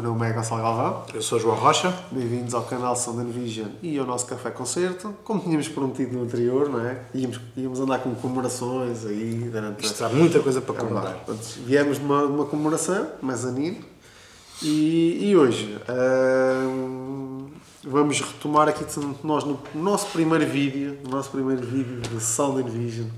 Meu nome é Gonçalo Galvão. Eu sou João Rocha. Bem-vindos ao canal Sound Vision e ao nosso Café Concerto. Como tínhamos prometido no anterior, não é? Íamos, íamos andar com comemorações aí durante Isto há muita coisa para É comemorar. Viemos de uma, uma comemoração, mezanino, e, e hoje ahm, vamos retomar aqui nós no nosso primeiro vídeo, no nosso primeiro vídeo de Sound Vision,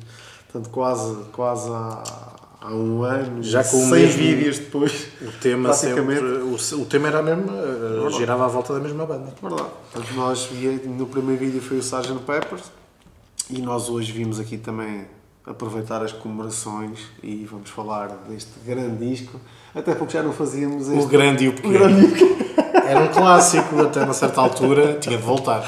portanto quase, quase há, há um ano, Já com o 100 mesmo- vídeos depois. O tema sempre, o, o tema era mesmo, eh, girava à volta da mesma banda. Verdade. Portanto, nós no primeiro vídeo foi o Sgt. Peppers e nós hoje vimos aqui também aproveitar as comemorações e vamos falar deste grande disco, até porque já não fazíamos O este grande e o pequeno. Era um clássico, até uma certa altura tinha de voltar.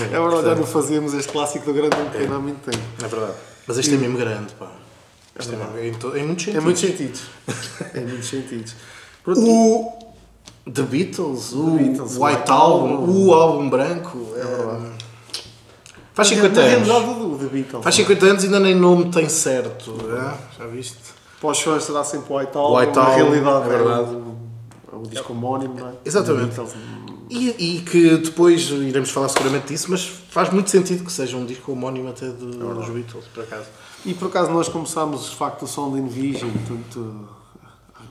É verdade, já não fazíamos este clássico do grande e pequeno há muito tempo. É verdade. Mas este é mesmo grande, pá. É em, to- em muitos Em sentidos. muitos sentidos. em muitos sentidos. Pronto, O The Beatles, o Beatles, White White Album, Album. o álbum branco. É Faz 50 na anos. realidade, o The Beatles. Faz 50 anos e ainda nem nome tem certo. é? Já viste? Para os fãs será sempre o White Album, White na Album, realidade é verdade. o, é o disco homónimo, não é? Exatamente. The. E, e que depois iremos falar seguramente disso, mas faz muito sentido que seja um disco homónimo até de, dos Beatles, por acaso. E por acaso nós começámos de facto o Sound Vision, portanto,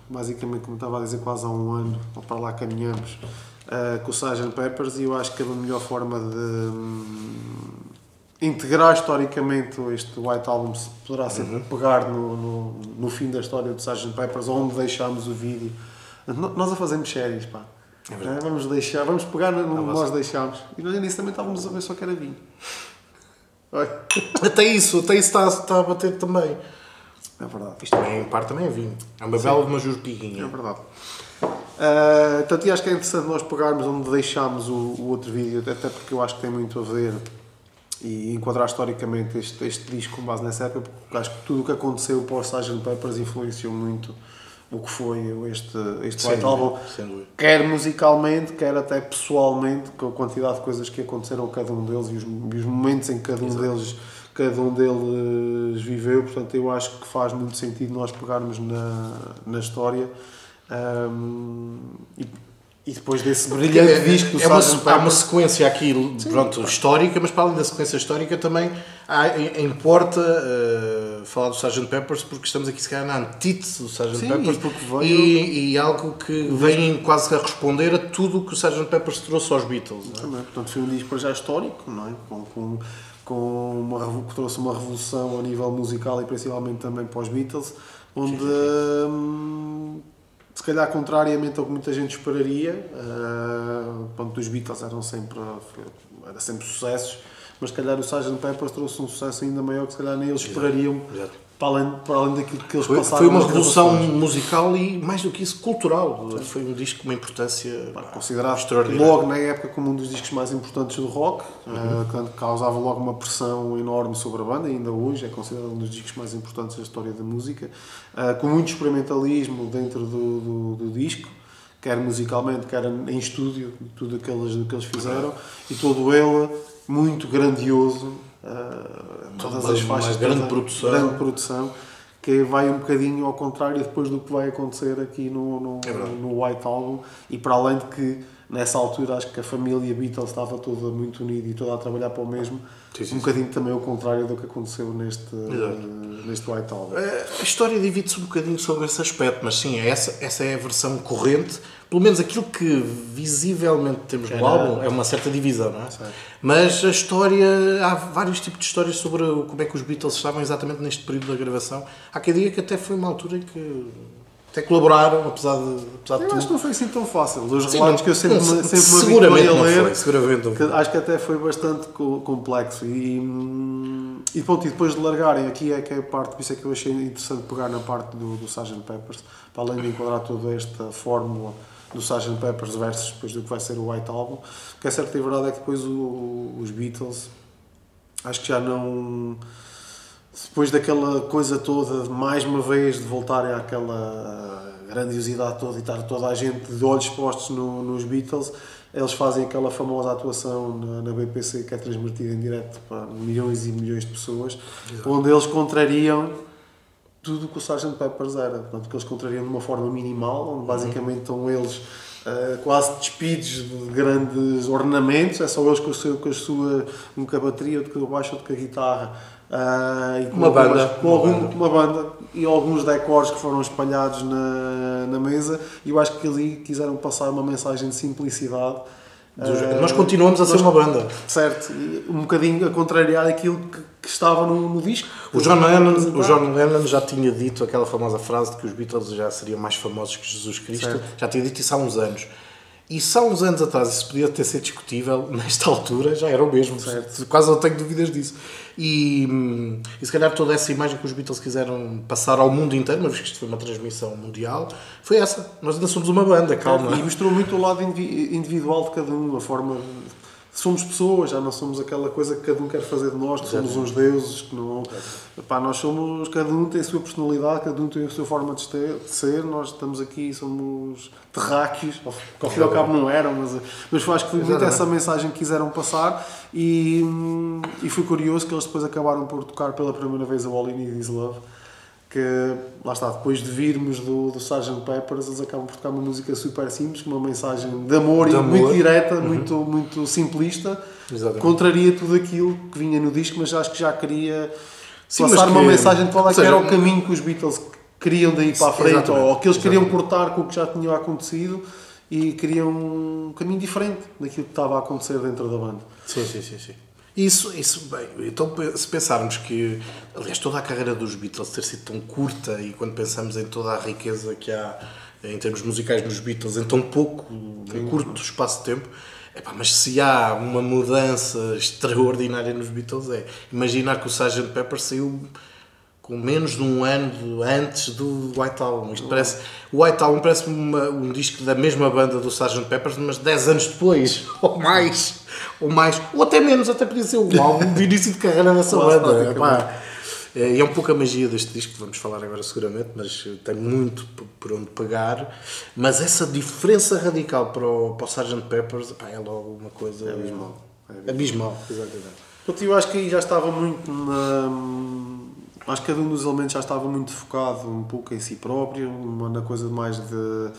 basicamente como estava a dizer quase há um ano, para lá caminhamos, eh, com o Sgt. Peppers e eu acho que a melhor forma de hum, integrar historicamente este White Album se poderá ser pegar no, no, no fim da história do Sgt. Peppers, onde deixámos o vídeo. Nós a fazermos séries, pá. Eh, vamos deixar, vamos pegar no que nós deixámos. E nós nisso também estávamos a ver só que era vinho. Até isso, até isso está, está a bater também. É verdade. Isto também, em parte, também é vinho. É uma bela de uma É jurpiguinha. verdade. Uh, portanto, e acho que é interessante nós pegarmos onde deixámos o, o outro vídeo, até porque eu acho que tem muito a ver e enquadrar historicamente este, este disco com base nessa época, porque acho que tudo o que aconteceu pós Sgt. Peppers influenciou muito o que foi este, este White Album, quer musicalmente, quer até pessoalmente, com a quantidade de coisas que aconteceram a cada um deles e os, e os momentos em que cada um deles cada um deles viveu, portanto eu acho que faz muito sentido nós pegarmos na, na história. Hum, e, e depois desse brilhante disco do é uma, há uma sequência aqui pronto, histórica, mas para além da sequência histórica também há, importa eh, falar do Sgt. Peppers porque estamos aqui se calhar na antítese do Sgt. Sim, Peppers e e, e algo que vem quase a responder a tudo o que o Sgt. Peppers trouxe aos Beatles. é? Portanto, foi um disco já histórico, não é? Com, com, com uma, que trouxe uma revolução a nível musical e principalmente também para os Beatles, onde, hum, se calhar, contrariamente ao que muita gente esperaria, uh, pronto, os Beatles eram sempre, era sempre sucessos, mas se calhar o Sgt. Peppers trouxe um sucesso ainda maior que se calhar nem eles esperariam, exato. Para além, para além daquilo que eles Foi, passaram. foi uma revolução musical e, mais do que isso, cultural. Foi um disco com uma importância extraordinária. logo na época como um dos discos mais importantes do rock, eh, que causava logo uma pressão enorme sobre a banda, ainda hoje é considerado um dos discos mais importantes da história da música, eh, com muito experimentalismo dentro do, do, do disco, quer musicalmente, quer em estúdio, tudo aqueles que eles fizeram, e todo ele muito grandioso, todas Uma- as uma faixas, grande toda- produção. grande produção, que vai um bocadinho ao contrário depois do que vai acontecer aqui no, no, É no White Album e para além de que nessa altura acho que a família Beatles estava toda muito unida e toda a trabalhar para o mesmo Sim, sim, um bocadinho também o contrário do que aconteceu neste, eh, neste White Album Eh, A história divide-se um bocadinho sobre esse aspecto, mas sim, essa, essa é a versão corrente. Pelo menos aquilo que visivelmente temos no Era- álbum é uma certa divisão, não é? Mas a história, há vários tipos de histórias sobre como é que os Beatles estavam exatamente neste período da gravação. Há quem diga que até foi uma altura em que até colaboraram, apesar de, apesar de eu acho que tudo. não foi assim tão fácil dos Sim, relatos não- que eu sempre, não, me- sempre me seguramente habituei a não ler foi, seguramente não foi. acho que até foi bastante co- complexo e, e, pronto, e depois de largarem aqui é que é a parte, por isso é que eu achei interessante pegar na parte do, do Sgt. Peppers para além de enquadrar toda esta fórmula do Sgt. Peppers versus depois do que vai ser o White Album o que é certo e verdade é que depois o- os Beatles acho que já não depois daquela coisa toda mais uma vez de voltarem àquela grandiosidade toda e estar toda a gente de olhos postos no- nos Beatles eles fazem aquela famosa atuação na, na BPC que é transmitida em direto para milhões e milhões de pessoas onde eles contrariam tudo o que o Sgt. Peppers era. Portanto, que eles contrariam de uma forma minimal, onde basicamente estão eles uh, quase despidos de grandes ornamentos, é só eles com, o seu, com a sua um com a bateria, outro com a baixo, outro com a guitarra. Uh, com uma banda, com algum, banda. uma banda e alguns decors que foram espalhados na, na mesa e eu acho que ali quiseram passar uma mensagem de simplicidade Uh, nós continuamos a ser uma banda. Certo, um bocadinho a contrariar aquilo que, que estava no, no, disco. O John, Lennon, o John Lennon já tinha dito aquela famosa frase de que os Beatles já seriam mais famosos que Jesus Cristo. Certo. Já tinha dito isso há uns anos. E se há uns anos atrás isso podia ter sido discutível, nesta altura já era o mesmo. Certo. Quase não tenho dúvidas disso. E, hum, e se calhar toda essa imagem que os Beatles quiseram passar ao mundo inteiro, vez que isto foi uma transmissão mundial, foi essa. Nós ainda somos uma banda, calma. E mostrou muito o lado individual de cada um, a forma somos pessoas, já não somos aquela coisa que cada um quer fazer de nós, que somos uns deuses, que não. Epá, nós somos, cada um tem a sua personalidade, cada um tem a sua forma de ser, nós estamos aqui, somos terráqueos, que ao fim e ao cabo não eram, mas, mas acho que foi muito essa mensagem que quiseram passar e, e foi curioso que eles depois acabaram por tocar pela primeira vez a All You Need Is Love que lá está, depois de virmos do, do Sgt. Peppers, eles acabam por tocar uma música super simples, com uma mensagem de amor, de amor. muito direta, uhum. muito, muito simplista, Exatamente. contraria tudo aquilo que vinha no disco, mas acho que já queria Sim, passar uma que, mensagem de qual é era o caminho que os Beatles queriam daí para a frente, Exatamente. ou que eles queriam cortar com o que já tinha acontecido e queriam um caminho diferente daquilo que estava a acontecer dentro da banda. Sim, sim, sim. sim. Isso, isso, bem, então se pensarmos que, aliás, toda a carreira dos Beatles ter sido tão curta e quando pensamos em toda a riqueza que há em termos musicais nos Beatles em tão pouco, em curto espaço de tempo, epá, mas se há uma mudança extraordinária nos Beatles é imaginar que o Sgt. Pepper saiu com menos de um ano antes do White Album. Isto parece, o White Album parece um disco da mesma banda do Sgt. Peppers, mas 10 anos depois, ou mais, ou mais, ou até menos, até podia ser o álbum de início de carreira dessa banda. Epá, é, e é um pouco a magia deste disco, que vamos falar agora seguramente, mas tem muito por onde pegar. Mas essa diferença radical para o, para o Sgt. Peppers é logo uma coisa é abismal. É abismal, exatamente. Eu acho que aí já estava muito na acho que cada um dos elementos já estava muito focado um pouco em si próprio, na coisa mais de,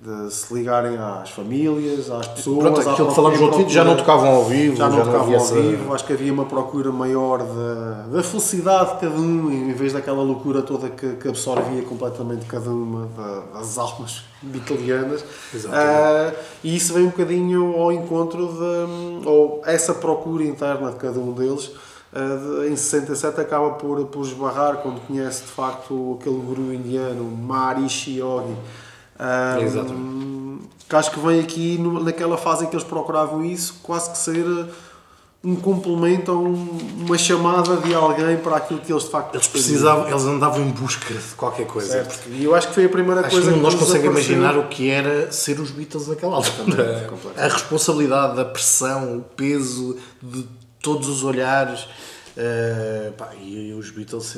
de se ligarem às famílias, às pessoas. Pronto, aquilo que falamos no outro vídeo já não tocavam ao vivo. Já não, já tocavam ao vivo, acho que havia uma procura maior da, da felicidade de cada um, em vez daquela loucura toda que, que absorvia completamente cada uma das almas italianas. Uh, e isso vem um bocadinho ao encontro de, ou essa procura interna de cada um deles em 67 acaba por, por esbarrar quando conhece de facto aquele guru indiano Maharishi Yogi um, Exatamente. que acho que vem aqui no, naquela fase em que eles procuravam isso quase que ser um complemento ou um, uma chamada de alguém para aquilo que eles de facto eles precisavam eles andavam em busca de qualquer coisa e eu acho que foi a primeira acho coisa que, que nós conseguimos imaginar o que era ser os Beatles naquela altura a responsabilidade a pressão o peso de todos os olhares. Uh, pá, e, e, os Beatles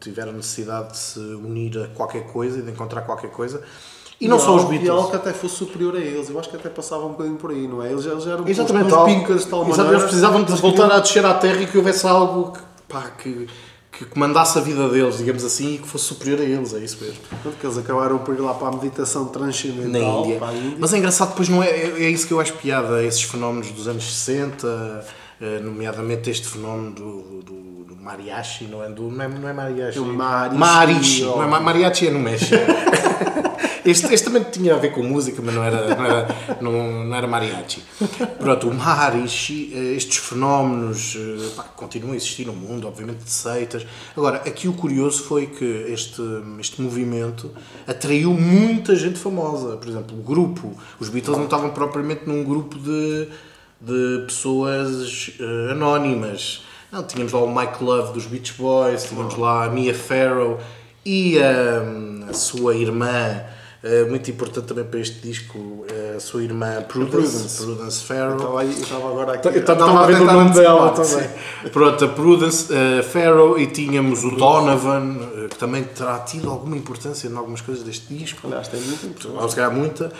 tiveram necessidade de se unir a qualquer coisa e de encontrar qualquer coisa. E não, só os Beatles. E algo que até fosse superior a eles. Eu acho que até passava um bocadinho por aí, não é? Eles, eles eram Exatamente, uns pincas de tal maneira. Eles precisavam de voltar a descer à Terra e que houvesse algo que, pá, que, que comandasse a vida deles, digamos assim, e que fosse superior a eles, é isso mesmo. Porque eles acabaram por ir lá para a meditação transcendental. Na Índia. Índia. Mas é engraçado, depois não é, é, é isso que eu acho piada, esses fenómenos dos anos 60 eh, nomeadamente este fenómeno do, do, do mariachi, não é, do, não é, não é mariachi, mariachi, mariachi, não é, mariachi é no México. Este, este, também tinha a ver com música, mas não era, não era, não, não era mariachi. Pronto, o mariachi, eh, estes fenómenos eh, pá, continuam a existir no mundo, obviamente de seitas. Agora, aqui o curioso foi que este, este movimento atraiu muita gente famosa. Por exemplo, o grupo, os Beatles não estavam propriamente num grupo de de pessoas uh, anónimas. Não, tínhamos lá o Mike Love dos Beach Boys, tínhamos lá a Mia Farrow e a, a sua irmã Uh, muito importante também para este disco, uh, a sua irmã Prudence, Prudence. Prudence Farrow. Eu estava agora aqui. Eu estava a ver o nome dela também. Pronto, a Prudence uh, Farrow e tínhamos o Donovan, que também terá tido alguma importância em algumas coisas deste disco. Aliás, tem muita importância. Ganhar muita.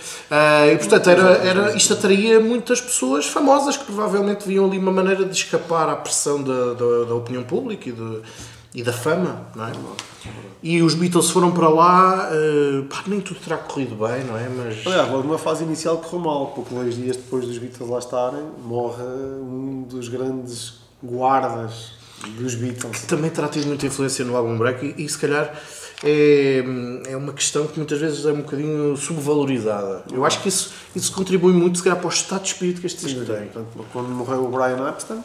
e portanto, era, era, isto atraía muitas pessoas famosas que provavelmente viam ali uma maneira de escapar à pressão da, da, da opinião pública e de e da fama, não é? E os Beatles foram para lá, uh, pá, nem tudo terá corrido bem, não é? Mas. Aliás, logo numa fase inicial correu mal, porque dois dias depois dos Beatles lá estarem, morre um dos grandes guardas dos Beatles. Que também terá tido muita influência no álbum Break e, e se calhar é, é uma questão que muitas vezes é um bocadinho subvalorizada. Eu acho que isso, isso contribui muito, se calhar, para o estado de espírito que este disco tem. Portanto, quando morreu o Brian Epstein,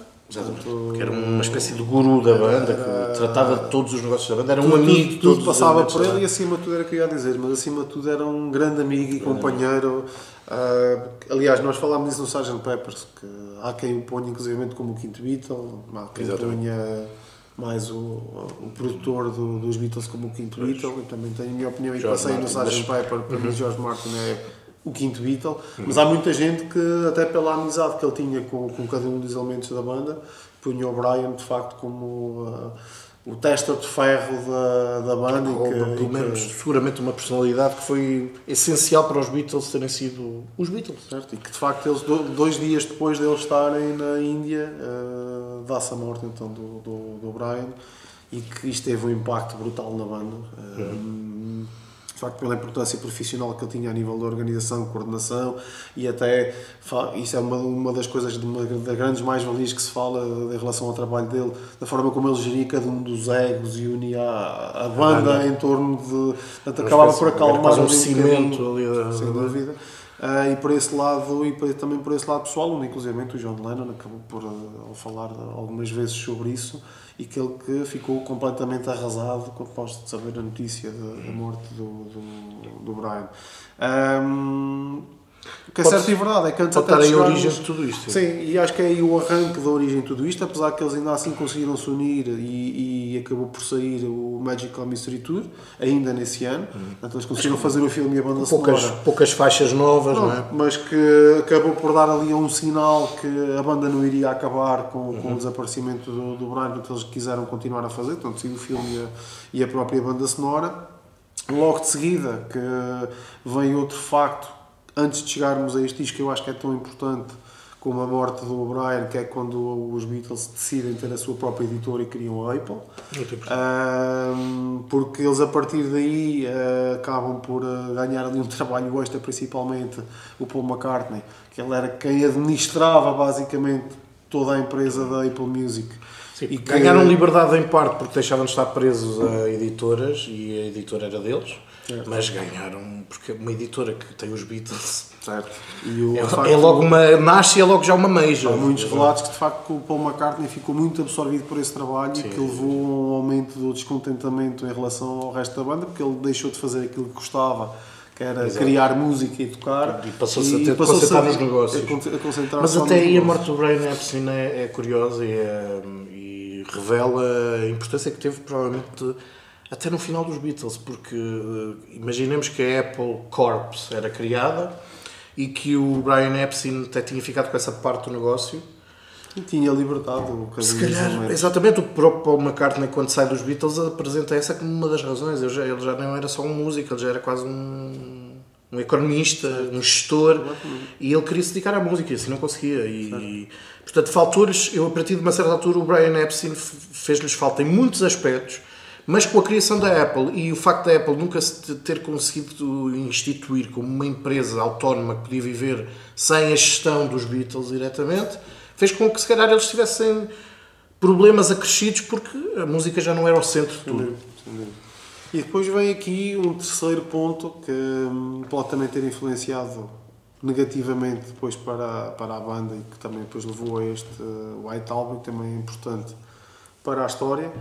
Que era uma espécie de guru da banda, que tratava de todos os negócios da banda, era um tudo, amigo. Tudo, tudo passava por ele e acima de tudo era o que eu ia dizer, mas acima de tudo era um grande amigo e companheiro. Uh, aliás, nós falámos disso no Sgt. Peppers, que há quem o ponha inclusivamente como o quinto Beatle, há quem Exatamente. ponha mais o, o produtor do, dos Beatles como o quinto pois. Beatle, eu também tenho a minha opinião e passei no Sgt. Pepper, para uhum. mim George Martin é o quinto Beatle, uhum. mas há muita gente que, até pela amizade que ele tinha com, com cada um dos elementos da banda, punha o Brian de facto como uh, o testa de ferro da, da banda. Ou, que, pelo menos, que, seguramente, uma personalidade que foi essencial para os Beatles terem sido os Beatles. Certo, e que de facto, eles, dois dias depois de eles estarem na Índia, uh, dá-se a morte então do, do, do Brian e que isto teve um impacto brutal na banda. Uh, uhum facto pela importância profissional que ele tinha a nível da organização, coordenação e até isso é uma, uma das coisas de uma das grandes mais-valias que se fala em relação ao trabalho dele, da forma como ele geria cada um dos egos e unia a, a banda em torno de. Portanto, acabava por acalmar um cimento ali, sem dúvida. Uh, e por esse lado, e por, também por esse lado pessoal, inclusive o John Lennon acabou por uh, falar algumas vezes sobre isso e que ele que ficou completamente arrasado após saber a notícia da, morte do, do, do Brian. Um, o que é certo e verdade é que antes até aí a origem de tudo isto. Sim, e acho que é aí o arranque da origem de tudo isto, apesar que eles ainda assim conseguiram se unir e, e acabou por sair o Magical Mystery Tour, ainda nesse ano. Portanto, eles conseguiram fazer o filme e a banda poucas, sonora. Poucas faixas novas, não, não, é? Mas que acabou por dar ali um sinal que a banda não iria acabar com, uhum. com o desaparecimento do, do Brian, portanto eles quiseram continuar a fazer, portanto, sim, o filme e a, e a própria banda sonora. Logo de seguida, que vem outro facto antes de chegarmos a este disco que eu acho que é tão importante como a morte do Brian, que é quando os Beatles decidem ter a sua própria editora e criam a Apple. Um, porque eles a partir daí uh, acabam por uh, ganhar ali um trabalho extra, principalmente o Paul McCartney, que ele era quem administrava basicamente toda a empresa da Apple Music. Sim, e que... Ganharam liberdade em parte porque deixavam de estar presos a editoras e a editora era deles. Certo. Mas ganharam, porque uma editora que tem os Beatles. Certo. O, é, facto, é, logo uma. Nasce e é logo já uma major. Há muitos relatos que de facto o Paul McCartney ficou muito absorvido por esse trabalho Sim. e que levou a um aumento do descontentamento em relação ao resto da banda, porque ele deixou de fazer aquilo que gostava que era Exato. criar música e tocar. E passou-se a ter passou concentrar nos negócios. A Mas até aí a morte do Brian Epstein é, é curiosa e, é, e, revela a importância que teve, provavelmente, até no final dos Beatles, porque uh, imaginemos que a Apple Corps era criada e que o Brian Epstein até tinha ficado com essa parte do negócio. E tinha libertado o Se calhar, exatamente, o próprio Paul McCartney, quando sai dos Beatles, apresenta essa como uma das razões. Ele já, ele já não era só um músico, ele já era quase um, um economista, um gestor, e ele queria se dedicar à música, e assim não conseguia. E, portanto, faltou-lhes, eu a partir de uma certa altura, o Brian Epstein fez-lhes falta em muitos aspectos mas com a criação da Apple e o facto da Apple nunca se ter conseguido instituir como uma empresa autónoma que podia viver sem a gestão dos Beatles diretamente, fez com que se calhar eles tivessem problemas acrescidos porque a música já não era o centro de tudo. E depois vem aqui um terceiro ponto que hum, pode também ter influenciado negativamente depois para, para a banda e que também depois levou a este uh, White Album, que também é importante para a história,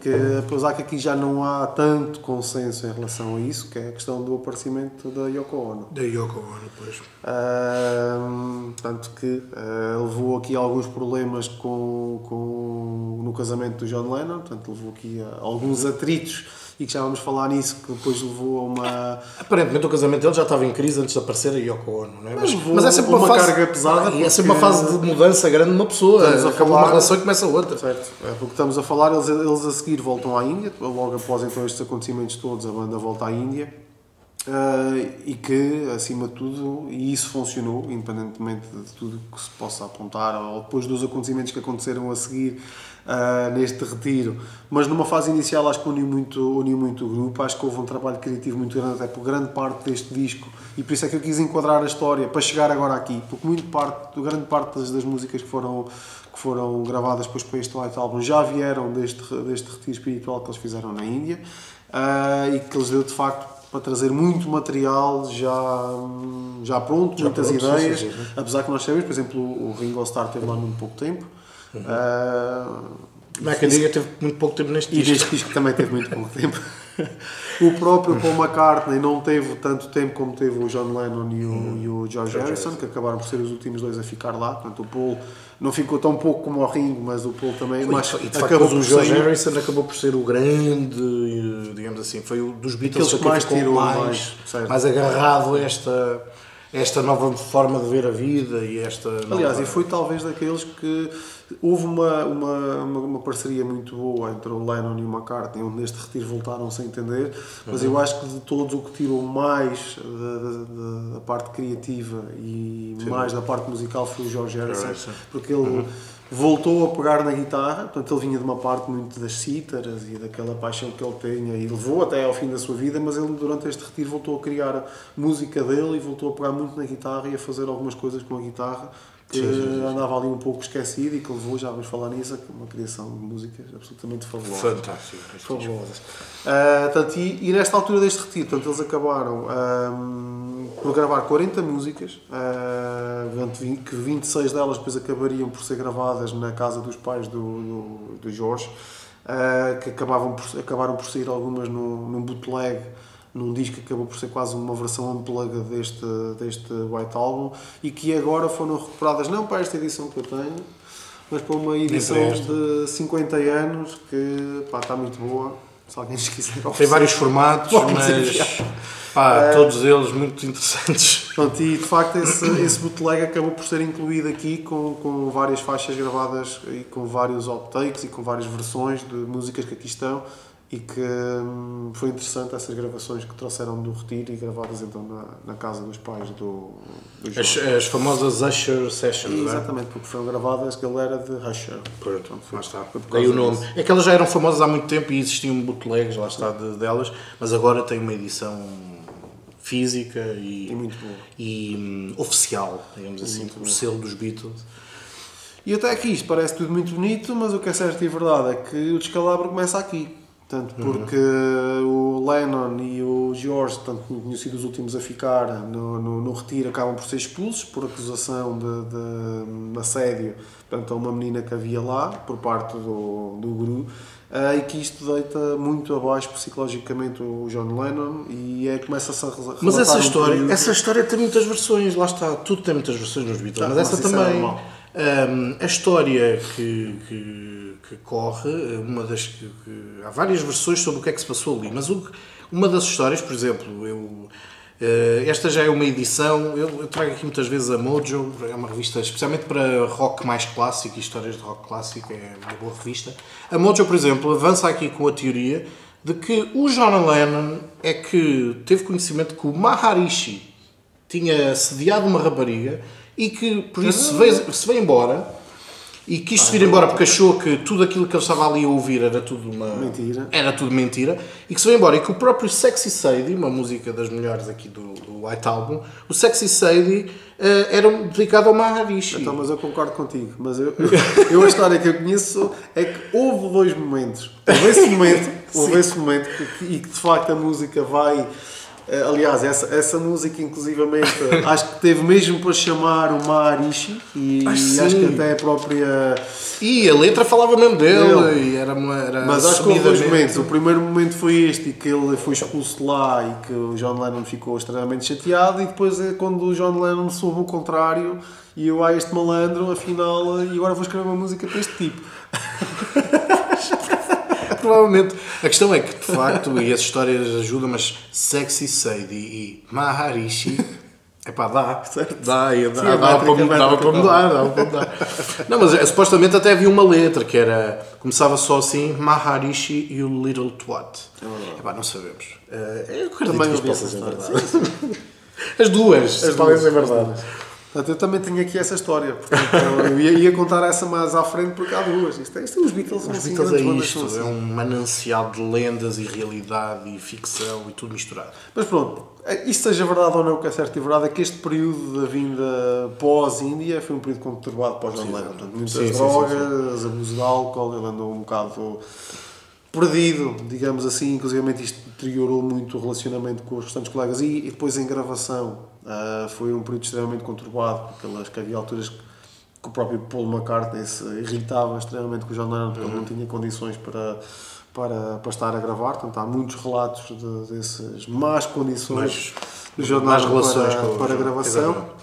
que apesar que aqui já não há tanto consenso em relação a isso, que é a questão do aparecimento da Yoko Ono. Da Yoko Ono, pois. Uh, tanto que uh, levou aqui alguns problemas com, com, no casamento do John Lennon, portanto levou aqui a alguns atritos e que já vamos falar nisso, que depois levou a uma. Aparentemente o casamento dele já estava em crise antes de aparecer a Yoko Ono, não é? Mas, mas, mas é sempre uma, uma fase, carga pesada. E é sempre uma fase de mudança grande numa pessoa. Acaba falar, uma relação e começa outra. Certo. É porque estamos a falar, eles, eles a seguir voltam à Índia, logo após então estes acontecimentos todos, a banda volta à Índia. Uh, e que, acima de tudo, e isso funcionou, independentemente de tudo que se possa apontar, ou depois dos acontecimentos que aconteceram a seguir uh, neste retiro, mas numa fase inicial acho que uniu muito, uniu muito o grupo, acho que houve um trabalho criativo muito grande, até por grande parte deste disco, e por isso é que eu quis enquadrar a história para chegar agora aqui, porque muito parte, grande parte das, das músicas que foram que foram gravadas depois para este White Album já vieram deste, deste retiro espiritual que eles fizeram na Índia. Uh, e que eles deu de facto para trazer muito material já, já pronto, já muitas pronto, ideias, sim, sim, sim. apesar que nós sabemos, por exemplo, o Ringo Starr teve lá muito pouco tempo. Uh, Mac diga teve muito pouco tempo neste disco. E neste disco também teve muito pouco tempo. o próprio Paul McCartney não teve tanto tempo como teve o John Lennon e o, uhum. e o George Harrison, que acabaram por ser os últimos dois a ficar lá. Portanto, o Paul não ficou tão pouco como o Ringo, mas o Paul também. Foi, mas e de acabou facto, o George Harrison acabou por ser o grande, digamos assim, foi o dos Beatles que mais tirou mais, mais, mais agarrado a esta esta nova forma de ver a vida e esta. Aliás, nova... e foi talvez daqueles que houve uma, uma, uma, parceria muito boa entre o Lennon e o McCartney, onde neste retiro voltaram-se a entender, mas uhum. eu acho que de todos o que tirou mais da, da, da parte criativa e Sim. mais da parte musical foi o George Harrison, porque ele. Uhum voltou a pegar na guitarra, portanto ele vinha de uma parte muito das cítaras e daquela paixão que ele tinha e levou até ao fim da sua vida, mas ele durante este retiro voltou a criar música dele e voltou a pegar muito na guitarra e a fazer algumas coisas com a guitarra que sim, sim, andava ali um pouco esquecido e que levou, já vamos falar nisso, uma criação de músicas absolutamente fabulosa. Fantástico. Fabulosas. Uh, portanto, e, e, nesta altura deste retiro, portanto, eles acabaram um, por gravar 40 músicas, uh, que 26 delas depois acabariam por ser gravadas na casa dos pais do, do, do Jorge, uh, que acabavam por, acabaram por sair algumas num, num bootleg num disco que acabou por ser quase uma versão unplugged deste, deste White Album e que agora foram recuperadas não para esta edição que eu tenho, mas para uma edição de 50 anos que pá, está muito boa. Se alguém quiser oferecer. Tem vários formatos, mas pá, é, todos eles muito interessantes. Pronto, e de facto esse, esse bootleg acabou por ser incluído aqui com, com várias faixas gravadas e com vários outtakes e com várias versões de músicas que aqui estão e que hum, foi interessante essas gravações que trouxeram do retiro e gravadas então na, na casa dos pais do, do as, as, famosas Usher Sessions, e, é? Exatamente, porque foram gravadas que ele era de Usher. Pronto, lá está. Daí o nome. Disso. É que elas já eram famosas há muito tempo e existiam bootlegs, lá está, de, delas, mas agora tem uma edição física e, e, muito boa. e um, oficial, digamos assim, com o selo dos Beatles. E até aqui isto parece tudo muito bonito, mas o que é certo e verdade é que o descalabro começa aqui tanto porque uhum. o Lennon e o George, tanto tinham sido os últimos a ficar no, no, no, retiro, acabam por ser expulsos por acusação de, de, assédio portanto, a uma menina que havia lá, por parte do, do guru, uh, e que isto deita muito abaixo psicologicamente o John Lennon e é, começa-se a Mas essa história, um essa história tem muitas versões, lá está, tudo tem muitas versões nos Beatles, tá, mas essa também. Um, a história que, que que corre, uma das que, que, há várias versões sobre o que é que se passou ali, mas o, uma das histórias, por exemplo, eu Uh, esta já é uma edição, eu, eu, trago aqui muitas vezes a Mojo, é uma revista especialmente para rock mais clássico e histórias de rock clássico, é uma boa revista. A Mojo, por exemplo, avança aqui com a teoria de que o John Lennon é que teve conhecimento que o Maharishi tinha sediado uma rapariga e que por isso se veio, se veio embora e quis-se vir embora porque achou que tudo aquilo que ele estava ali a ouvir era tudo uma mentira. Era tudo mentira e que se veio embora e que o próprio Sexy Sadie, uma música das melhores aqui do, do White Album, o Sexy Sadie uh, era dedicado ao Maharishi. Então, mas eu concordo contigo. Mas eu, eu, a história que eu conheço é que houve dois momentos. Houve esse momento, houve esse momento e que de facto a música vai aliás, essa, essa música, inclusivamente, acho que teve mesmo para chamar o Maharishi e acho, acho que até a própria. E a letra falava mesmo dele, dele. e era uma. Era Mas acho que houve dois momentos. O primeiro momento foi este, e que ele foi expulso de lá e que o John Lennon ficou extremamente chateado, e depois é quando o John Lennon soube o contrário e eu, a este malandro, afinal, e agora vou escrever uma música para este tipo. provavelmente. A questão é que, de facto, e as histórias ajudam, mas Sexy Sadie e Maharishi É pá, dá. Certo. Dá, e dá, Sim, métrica, para, dava métrica para mudar, dava para mudar. Não, mas eh, supostamente até havia uma letra que era. Começava só assim: Maharishi e o Little Twat. É pá, não sabemos. Eh, eu acredito Também que ouvi isto essa possa ser verdade. As duas, As duas, as verdade. Portanto, eu também tenho aqui essa história. Portanto, eu ia, ia contar essa mais à frente porque há duas. Isto é, isto é os Beatles, Os assim, Beatles é isto, é assim. um manancial de lendas e realidade e ficção e tudo misturado. Mas pronto, é, isto seja verdade ou não, o que é certo e verdade é que este período da vinda pós-Índia foi um período conturbado para o John Lennon. Portanto, muitas Sim, sim, sim, drogas, abuso de álcool, ele andou um bocado perdido, digamos assim, inclusive isto deteriorou muito o relacionamento com os restantes colegas e, e depois em gravação ah, foi um período extremamente conturbado, porque acho que havia alturas que que o próprio Paul McCartney se irritava extremamente com o John Lennon porque ele não tinha condições para, para, para estar a gravar. Portanto, há muitos relatos de, dessas más condições do John Lennon para, o para a gravação. exatamente.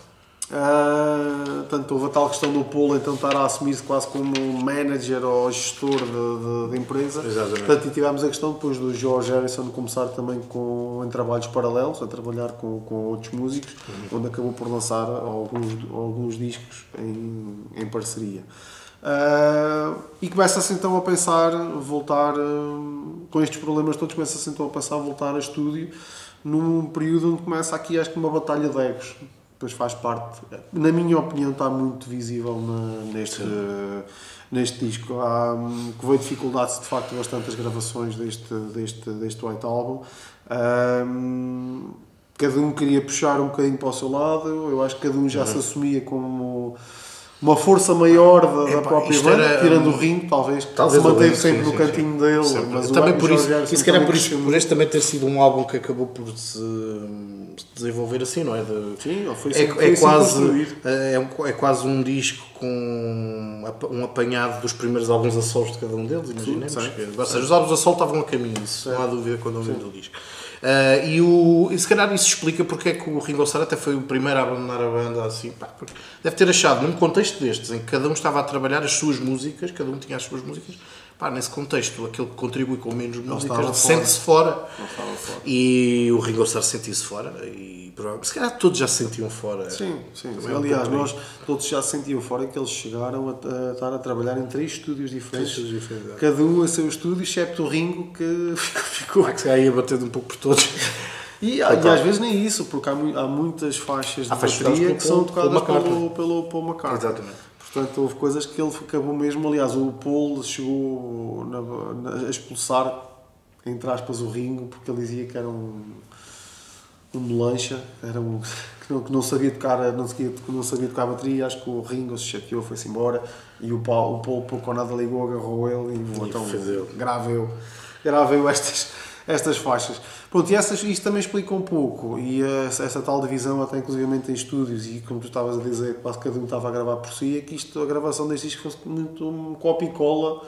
Ah, portanto, houve a tal questão do Paul então estar a assumir-se quase como manager ou gestor de, de, de empresa. Exatamente. Portanto, e tivemos a questão depois do George Harrison começar também com, em trabalhos paralelos, a trabalhar com, com outros músicos, Uhum. onde acabou por lançar alguns, alguns discos em, em parceria. Ah, e começa-se então a pensar voltar, ah, com estes problemas todos, começa-se então a pensar voltar a estúdio num período onde começa aqui acho que uma batalha de egos. Depois faz parte, na minha opinião, está muito visível na- neste, neste disco. Há, hum, que veio dificuldade-se de facto bastante as gravações deste, deste, deste White Album. Hum, cada um queria puxar um bocadinho para o seu lado. Eu acho que cada um já se assumia como uma força maior da, da Epá, própria banda, era, tirando hum, o ringue, talvez, talvez se o manteve sempre sim, no sim, cantinho dele. Sempre. Mas o também George por isso, se calhar também por, isso, por este também ter sido um álbum que acabou por se, se desenvolver assim, não é? De- Sim, ele foi é, é assim quase, construído. é, um- é quase um disco com um apanhado dos primeiros álbuns a solos de cada um deles, imaginemos. Sim, que- ou seja, os álbuns a solo estavam a caminho, isso não há dúvida quando ouvimos o disco. Ah, e, o, e se calhar isso explica porque é que o Ringo Starr até foi o primeiro a abandonar a banda assim, pá, porque deve ter achado num contexto destes em que cada um estava a trabalhar as suas músicas, cada um tinha as suas músicas, pá, nesse contexto, aquele que contribui com menos músicas sente-se fora. Fora. E o Ringo Starr sentiu-se fora e provavelmente, se calhar todos já se sentiam fora. Sim, sim. Também é Aliás, nós todos já sentiam fora que eles chegaram a, a estar a trabalhar em três estúdios diferentes. Três estúdios diferentes. Cada um a seu estúdio, excepto o Ringo, que ficou. Pá, que se ia batendo um pouco por todos. E, e às vezes nem isso, porque há, há muitas faixas de Há bateria que pelo são tocadas pelo, pelo Paul McCartney. Exatamente. Portanto, houve coisas que ele acabou mesmo. Aliás, o Paul chegou na- na- a expulsar, entre aspas, o Ringo, porque ele dizia que era um, um melancha, era um, que, não, que não sabia tocar, não sabia, não sabia tocar bateria. Acho que o Ringo se chateou, foi-se embora. E o Paul, o Paul pouco ou nada ligou, agarrou ele e, E então graveu, graveu estas, estas faixas. Pronto, e essas, isto também explica um pouco, e essa, essa tal divisão até inclusivamente em estúdios, e como tu estavas a dizer, quase cada um estava a gravar por si, é que isto, a gravação deste disco fosse muito um copia e cola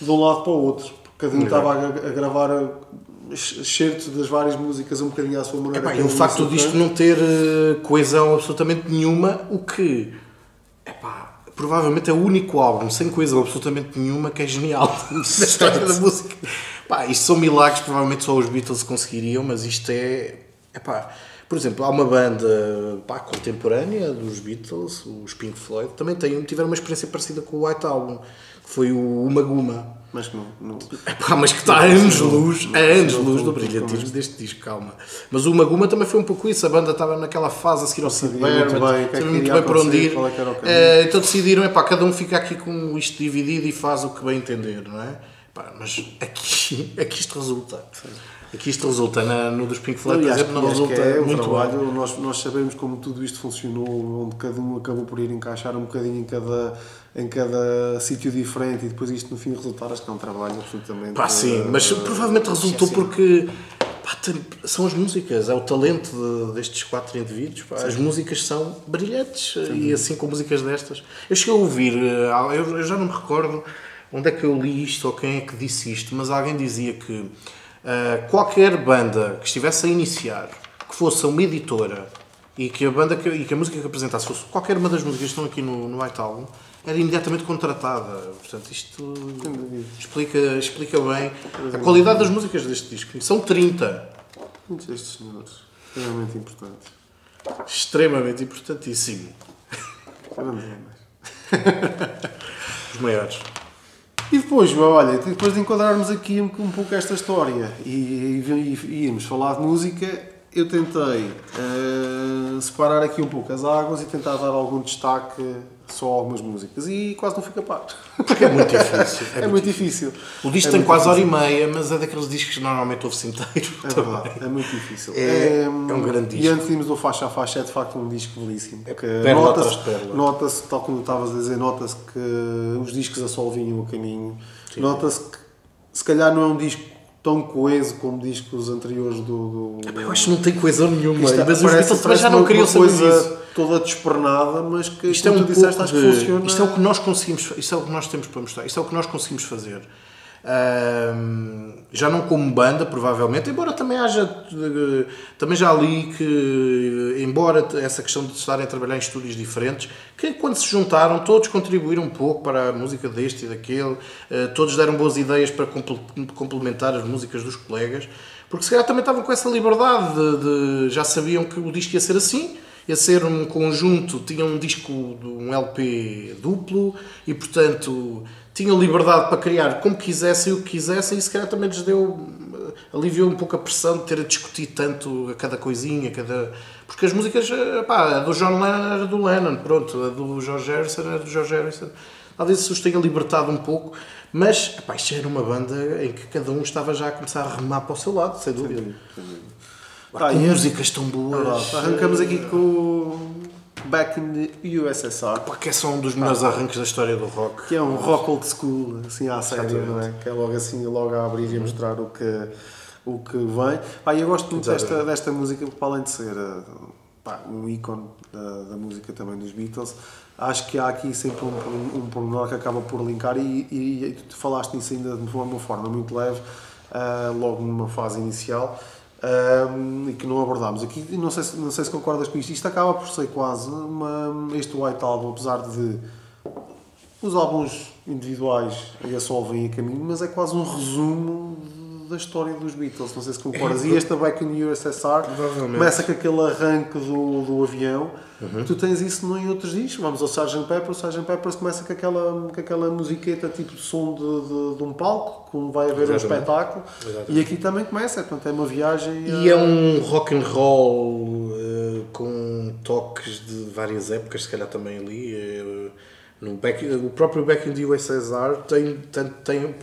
de um lado para o outro, porque cada um estava a, a gravar eh, excertos das várias músicas um bocadinho à sua maneira. Epá, e o facto disto não ter eh, coesão absolutamente nenhuma, o que epá, provavelmente é o único álbum sem coesão absolutamente nenhuma que é genial da história da música. Pá, isto são milagres, provavelmente só os Beatles conseguiriam, mas isto é. Epá, por exemplo, há uma banda pá, contemporânea dos Beatles, os Pink Floyd, também tem, tiveram uma experiência parecida com o White Album, que foi o Uma Guma. Mas que não, não, Epá, mas que está a anos-luz, a anos-luz do brilhantismo deste disco, calma. Mas o Maguma também foi um pouco isso, a banda estava naquela fase a seguir ao Sid sabia muito Barrett, bem é que sabia muito bem por onde ir. Eh, então decidiram, epá, cada um fica aqui com isto dividido e faz o que bem entender, não é? Epá, mas aqui, aqui isto resulta. Aqui isto resulta, na, no dos Pink Floyd, por exemplo, não resulta é muito trabalho, bem. nós, nós sabemos como tudo isto funcionou, onde cada um acabou por ir encaixar um bocadinho em cada, em cada sítio diferente e depois isto no fim resultar, acho que é um trabalho absolutamente. Pá, sim, eh, mas provavelmente resultou sim. porque pá, tem- são as músicas, é o talento de- destes quatro indivíduos. pá. As músicas são brilhantes e assim com músicas destas. Eu cheguei a ouvir, eh, eu, eu já não me recordo onde é que eu li isto ou quem é que disse isto, mas alguém dizia que eh, qualquer banda que estivesse a iniciar, que fosse uma editora e que a banda que, e que a música que apresentasse fosse qualquer uma das músicas que estão aqui no, no White Album, era imediatamente contratada. Portanto, isto explica, explica bem a qualidade das músicas deste disco. São 30. Muitos destes senhores, extremamente importantes. Extremamente importantíssimo. Os maiores. E depois, olha, depois de enquadrarmos aqui um, um pouco esta história e, e irmos falar de música, eu tentei uh, separar aqui um pouco as águas e tentar dar algum destaque só algumas músicas e quase não fica par. Porque é muito difícil. É, muito difícil. O disco É tem quase hora e difícil. meia, mas é daqueles discos que normalmente ouve-se inteiro. É verdade, é muito difícil. É- é um grande E disco. antes de irmos do faixa a faixa, é de facto um disco belíssimo. pérola nota-se, nota-se, tal como estavas a dizer, nota-se que os discos a sol vinham a caminho. Nota-se que se calhar não é um disco tão coeso como discos anteriores do. do Eu acho que não tem coesão nenhuma. Isto mas os Beatles também já não queriam saber disso. toda despernada, mas que Isto é um tu disseste, acho que funciona. Isto é o que nós conseguimos, isto é o que nós temos para mostrar, isto é o que nós conseguimos fazer. Ahm, já não como banda, provavelmente, embora também haja, eh, também já li que, eh, embora essa questão de estarem a trabalhar em estúdios diferentes, que quando se juntaram, todos contribuíram um pouco para a música deste e daquele, eh, todos deram boas ideias para comple- complementar as músicas dos colegas, porque se calhar também estavam com essa liberdade de, de- já sabiam que o disco ia ser assim, ia ser um conjunto, tinha um disco, um LP duplo e, portanto, tinham liberdade para criar como quisessem, o que quisessem e se calhar também lhes deu, eh, aliviou um pouco a pressão de ter a discutir tanto a cada coisinha, a cada... Porque as músicas, eh, pá, a do John Lennon era do Lennon, pronto, a do George Harrison era do George Harrison. Talvez isso os tenha libertado um pouco, mas, epá, isto era uma banda em que cada um estava já a começar a remar para o seu lado, sem dúvida. Ah, com e é- músicas tão boas. Arrancamos aqui com Back in the USSR. Pá, que é só um dos melhores arranques da história do rock. Que é um rock old school, assim à sério, não é? Que é logo assim, logo a abrir e a mostrar o que, o que vem. Pá, eu gosto muito desta, Exatamente. desta música, porque para além de ser eh, pá, um ícone da, da música também dos Beatles, acho que há aqui sempre um, um, um pormenor que acaba por linkar e, e, e tu falaste nisso ainda de uma forma muito leve, ah, logo numa fase inicial. Ah, e que não abordámos aqui, não sei, se, não sei se concordas com isto. Isto acaba por ser quase uma, este White Album, apesar de os álbuns individuais aí a sol vêm a caminho, mas é quase um resumo da história dos Beatles. Não sei se concordas. E este Back in USSR começa com aquele arranque do, do avião. Tu tens isso não em outros discos. Vamos ao Sgt. Pepper. O Sgt. Peppers começa com aquela, com aquela musiqueta tipo de som de, de, de um palco, como vai haver um Exatamente. espetáculo. Exatamente. E aqui também começa. Portanto, é uma viagem. E a- é um rock and roll eh, com toques de várias épocas, se calhar também ali. eh, no back, o próprio Back in the USSR tem, tem, tem,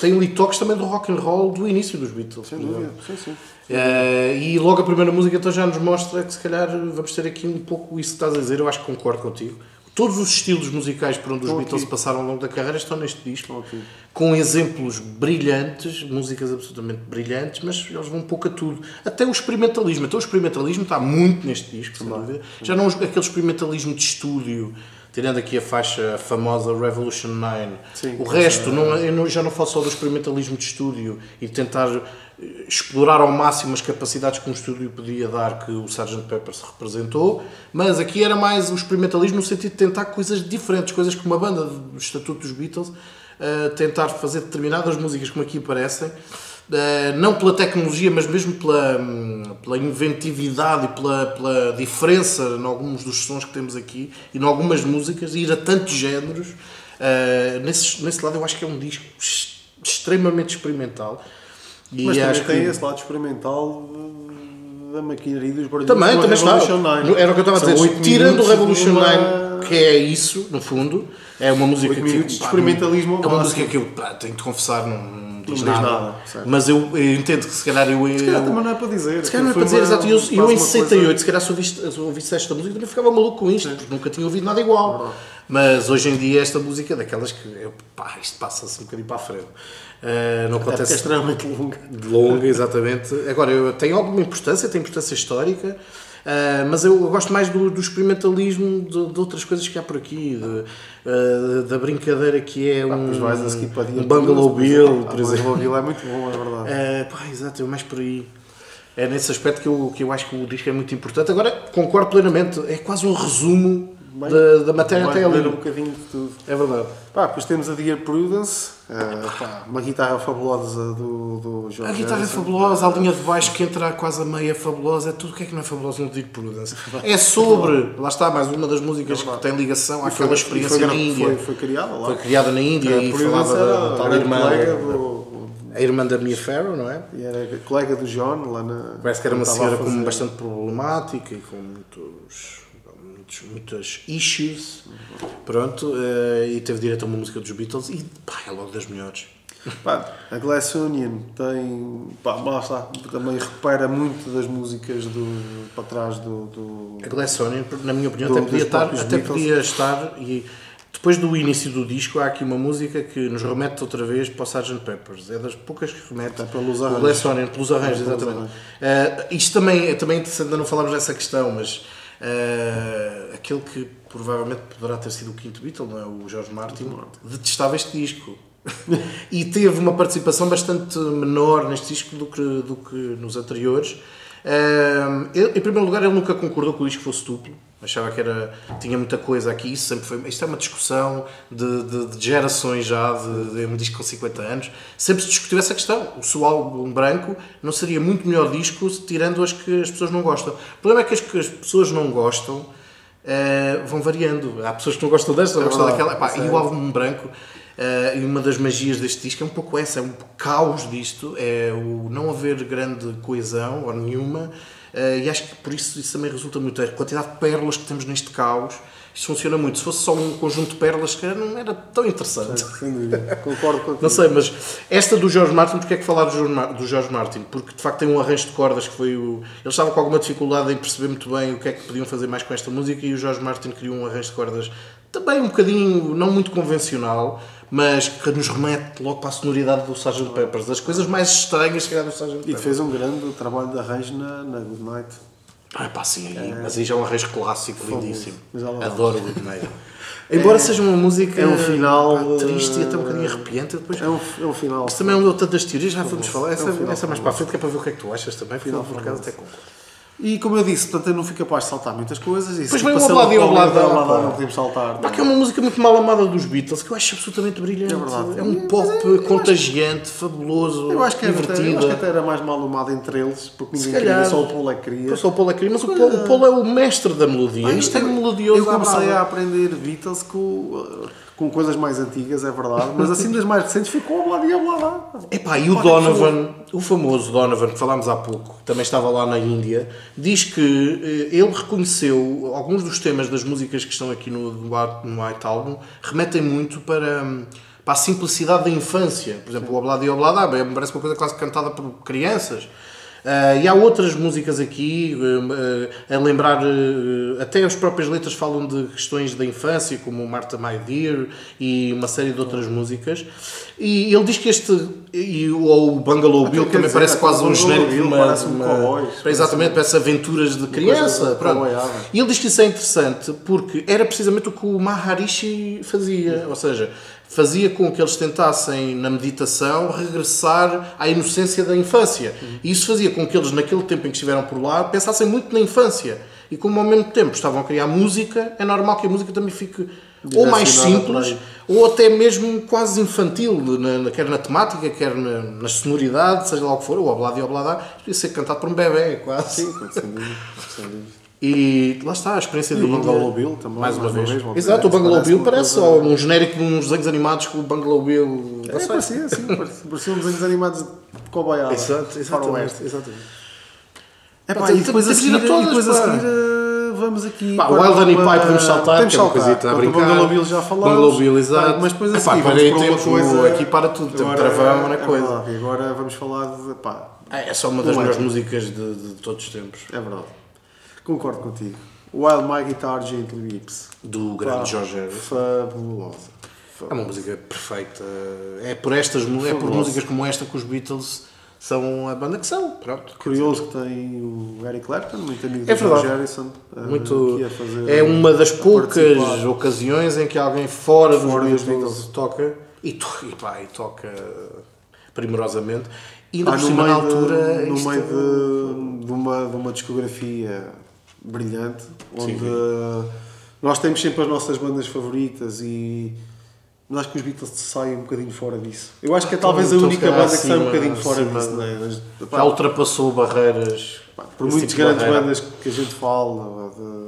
tem ali toques também do rock and roll do início dos Beatles. Sem dúvida. Sim, sim. Eh, e logo a primeira música então já nos mostra que se calhar vamos ter aqui um pouco isso que estás a dizer, eu acho que concordo contigo. Todos os estilos musicais por onde os Beatles aqui. passaram ao longo da carreira estão neste disco, com exemplos brilhantes, músicas absolutamente brilhantes, mas eles vão um pouco a tudo. Até o experimentalismo, até o experimentalismo está muito neste disco, sem dúvida. Já não aquele experimentalismo de estúdio, tirando aqui a faixa famosa Revolution 9. Sim. o resto, não, eu não- já não falo só do experimentalismo de estúdio e tentar eh, explorar ao máximo as capacidades que um estúdio podia dar que o Sgt. Pepper se representou, mas aqui era mais o experimentalismo no sentido de tentar coisas diferentes, coisas que uma banda do estatuto dos Beatles eh, tentar fazer determinadas músicas como aqui aparecem, não pela tecnologia, mas mesmo pela, hum, pela inventividade e pela, pela diferença em alguns dos sons que temos aqui e em algumas músicas, ir a tantos géneros. eh, nesse, nesse lado eu acho que é um disco ex- extremamente experimental. E Mas também tem que... esse lado experimental da maquinaria dos barulhos Também, do também está. Revolution 9. Era o que eu estava a dizer. Tirando o Revolution uma- 9, que é isso, no fundo, é uma música que. minutos de pá, experimentalismo É uma música que eu pá, tenho de confessar, não, não diz diz nada. nada, mas eu, eu entendo que se calhar eu. Se calhar eu- também não é para dizer. se calhar não é para dizer, uma- exato. E Eu, eu em uma 68, coisa- se calhar se ouvisse, se ouvisse esta música, também ficava maluco com isto, porque nunca tinha ouvido nada igual. Mas hoje em dia, esta música é daquelas que. Eu, pá, isto passa-se um bocadinho para a frente. Ah, não É porque é acontece extremamente longa. longa, exatamente. Agora, tem alguma importância, tem importância histórica, ah, mas eu gosto mais do, do experimentalismo de, de outras coisas que há por aqui, de, ah, da brincadeira que é um, a seguir para um Bungalow Bill, por O exemplo. Bungalow Bill é muito bom, é verdade. É, pá, exato, eu mais por aí. É nesse aspecto que eu, que eu acho que o disco é muito importante. Agora, concordo plenamente, é quase um resumo Da, da matéria até ali. um bocadinho de tudo. É verdade. Pá, depois temos a Dear Prudence, eh, pá, uma guitarra fabulosa do, do Jorge A guitarra é Harrison. fabulosa, a linha de baixo que entra quase a meia é fabulosa, é tudo o que é que não é fabuloso no Digo Prudence. É sobre, lá está, mais uma das músicas que tem ligação foi- àquela e experiência foi, na Índia. Foi, foi criada lá. Foi criada na Índia e falava era da tal irmã, do, a irmã da Mia Farrow, não é? e era colega do John lá na. Parece que era uma senhora com bastante problemática e com muitos, muitos muitas issues. Pronto, eh, e teve direito a uma música dos Beatles e pá, é logo das melhores. Pá, a Glass Union tem. Pá, lá está, também recupera muito das músicas do, para trás do. do A Glass Onion, na minha opinião, Do- até, podia estar, até podia estar e depois do início do disco há aqui uma música que nos remete outra vez para o Sgt. Peppers. É das poucas que remete Até pelos o arranjos. Glass Onion, pelos arranjos, exatamente. Eh, isto também é também interessante, ainda não falámos dessa questão, mas eh, aquele que provavelmente poderá ter sido o quinto Beatle, não é? o George Martin, detestava este disco. e teve uma participação bastante menor neste disco do que, do que nos anteriores. Ehm, ele- em primeiro lugar, ele nunca concordou que o disco fosse duplo. Achava que era, tinha muita coisa aqui. Isso sempre foi. Isto é uma discussão de, de- de gerações já, de, de um disco com 50 anos. Sempre se discutiu essa questão. O seu álbum branco não seria muito melhor disco tirando as que as pessoas não gostam. O problema é que as que as pessoas não gostam eh, vão variando. Há pessoas que não gostam desta, não É gostam daquela. Epá, e é. o álbum branco. eh, e uma das magias deste disco é um pouco essa, é um caos disto, é o não haver grande coesão ou nenhuma, e acho que por isso isso também resulta muito. A quantidade de pérolas que temos neste caos, isto funciona muito. Se fosse só um conjunto de pérolas, calhar não era tão interessante. Sem dúvida. Concordo com Não sei, mas esta do George Martin, porque é que falar do George Martin? Porque de facto tem um arranjo de cordas que foi o. Eles estavam com alguma dificuldade em perceber muito bem o que é que podiam fazer mais com esta música e o George Martin criou um arranjo de cordas também um bocadinho, não muito convencional, mas que nos remete logo para a sonoridade do Sgt. Peppers, das coisas mais estranhas se calhar do Sgt. E Peppers. fez um grande trabalho de arranjo na, na Good Night. Ah, pá, sim, aí, mas aí já é um arranjo clássico, lindíssimo. Mas ela- Adoro Good Night. Embora seja uma música é um final, pá, triste e até um eh, bocadinho arrepiante, depois É um, é um final. Mas também é onde eu tantas teorias, já vamos falar. Essa, é um essa mais famoso. para a frente, que é para ver o que é que tu achas também. Final, por acaso, até concordo. E como eu disse, portanto, eu não fui capaz de saltar muitas coisas. E Pois vem o Oblada, Obladi, pá. não podemos saltar. Pá, que é uma música muito mal amada dos Beatles, que eu acho absolutamente brilhante. É verdade. É um pop contagiante, fabuloso, Eu acho, que era, divertido. eu acho que até era mais mal amado entre eles, porque ninguém queria, calhar. só o Paul é que queria. Só o Paul é querido, mas o Paul, o Paul é o mestre da melodia. Isto é melodioso. Eu comecei a aprender Beatles com, com coisas mais antigas, é verdade, mas assim das mais recentes ficou a Obladi Oblada. Epá, e o Donovan, o famoso Donovan, que falámos há pouco, também estava lá na Índia, diz que eh, ele reconheceu alguns dos temas das músicas que estão aqui no, no White- no White Album remetem muito para, hum, para a simplicidade da infância. Por exemplo, o Oblada e Oblada me parece uma coisa quase cantada por crianças. Ah, e há outras músicas aqui ah, a lembrar, até as próprias letras falam de questões da infância, como Martha My Dear e uma série de outras músicas. E ele diz que este, e, o- ou o Bungalow Bill, também dizer, parece quase um genérico de uma. parece um exatamente, parece aventuras de criança. E ele diz que isso é interessante porque era precisamente o que o Maharishi fazia, ou seja, fazia com que eles tentassem, na meditação, regressar à inocência da infância. E isso fazia com que eles, naquele tempo em que estiveram por lá, pensassem muito na infância. E como ao mesmo tempo estavam a criar música, é normal que a música também fique ou mais simples, ou até mesmo quase infantil, na, na- quer na temática, quer na, na sonoridade, seja lá o que for, o oblada e oblada, podia ser cantado por um bebê, quase. Sim, sem dúvida. E lá está a experiência E de o Bungalow Bill também, mais uma mais uma vez. vez, Exato, o Bungalow parece Bill parece só um genérico de uns desenhos animados com o Bungalow Bill. É, sei. parecia assim, parecia- pareciam desenhos animados de coboiada. Exato, exatamente. Exatamente. É, Pá, pá, e depois a seguir, todas, e depois a pá. seguir eh, vamos aqui. Pá, Wild Honey Pipe vamos saltar, Temos que é uma coisita a brincar. O Bungalow Bill já falámos. Bungalow Bill, exato. Pá, Mas depois a seguir para vamos para uma coisa... aqui para tudo, temos travão na é coisa. e agora vamos falar de... Pá, É só uma das é. melhores músicas de todos os tempos. é verdade. Concordo contigo. While My Guitar Gently Weeps. Do grande Pá, George Harrison. Fabulosa. É uma música perfeita. É por estas é por músicas como esta que os Beatles são a banda que são. Pronto. Curioso que tem o Eric Clapton, muito amigo É do George. Harrison. eh, Muito, é uma das poucas participar. ocasiões em que alguém fora, Fora dos Beatles toca e, to- e, pá, e toca primorosamente. E ainda Ah, por no cima, meio, na altura. de, no meio de, de uma, de uma discografia brilhante, onde, Nós temos sempre as nossas bandas favoritas e mas acho que os Beatles saem um bocadinho fora disso. Eu acho que é talvez a Então, única banda que sai um acima- bocadinho fora acima disso, de- não é? Mas, pá, Já ultrapassou barreiras. por esse muitas tipo de grandes bandas que a gente fala, de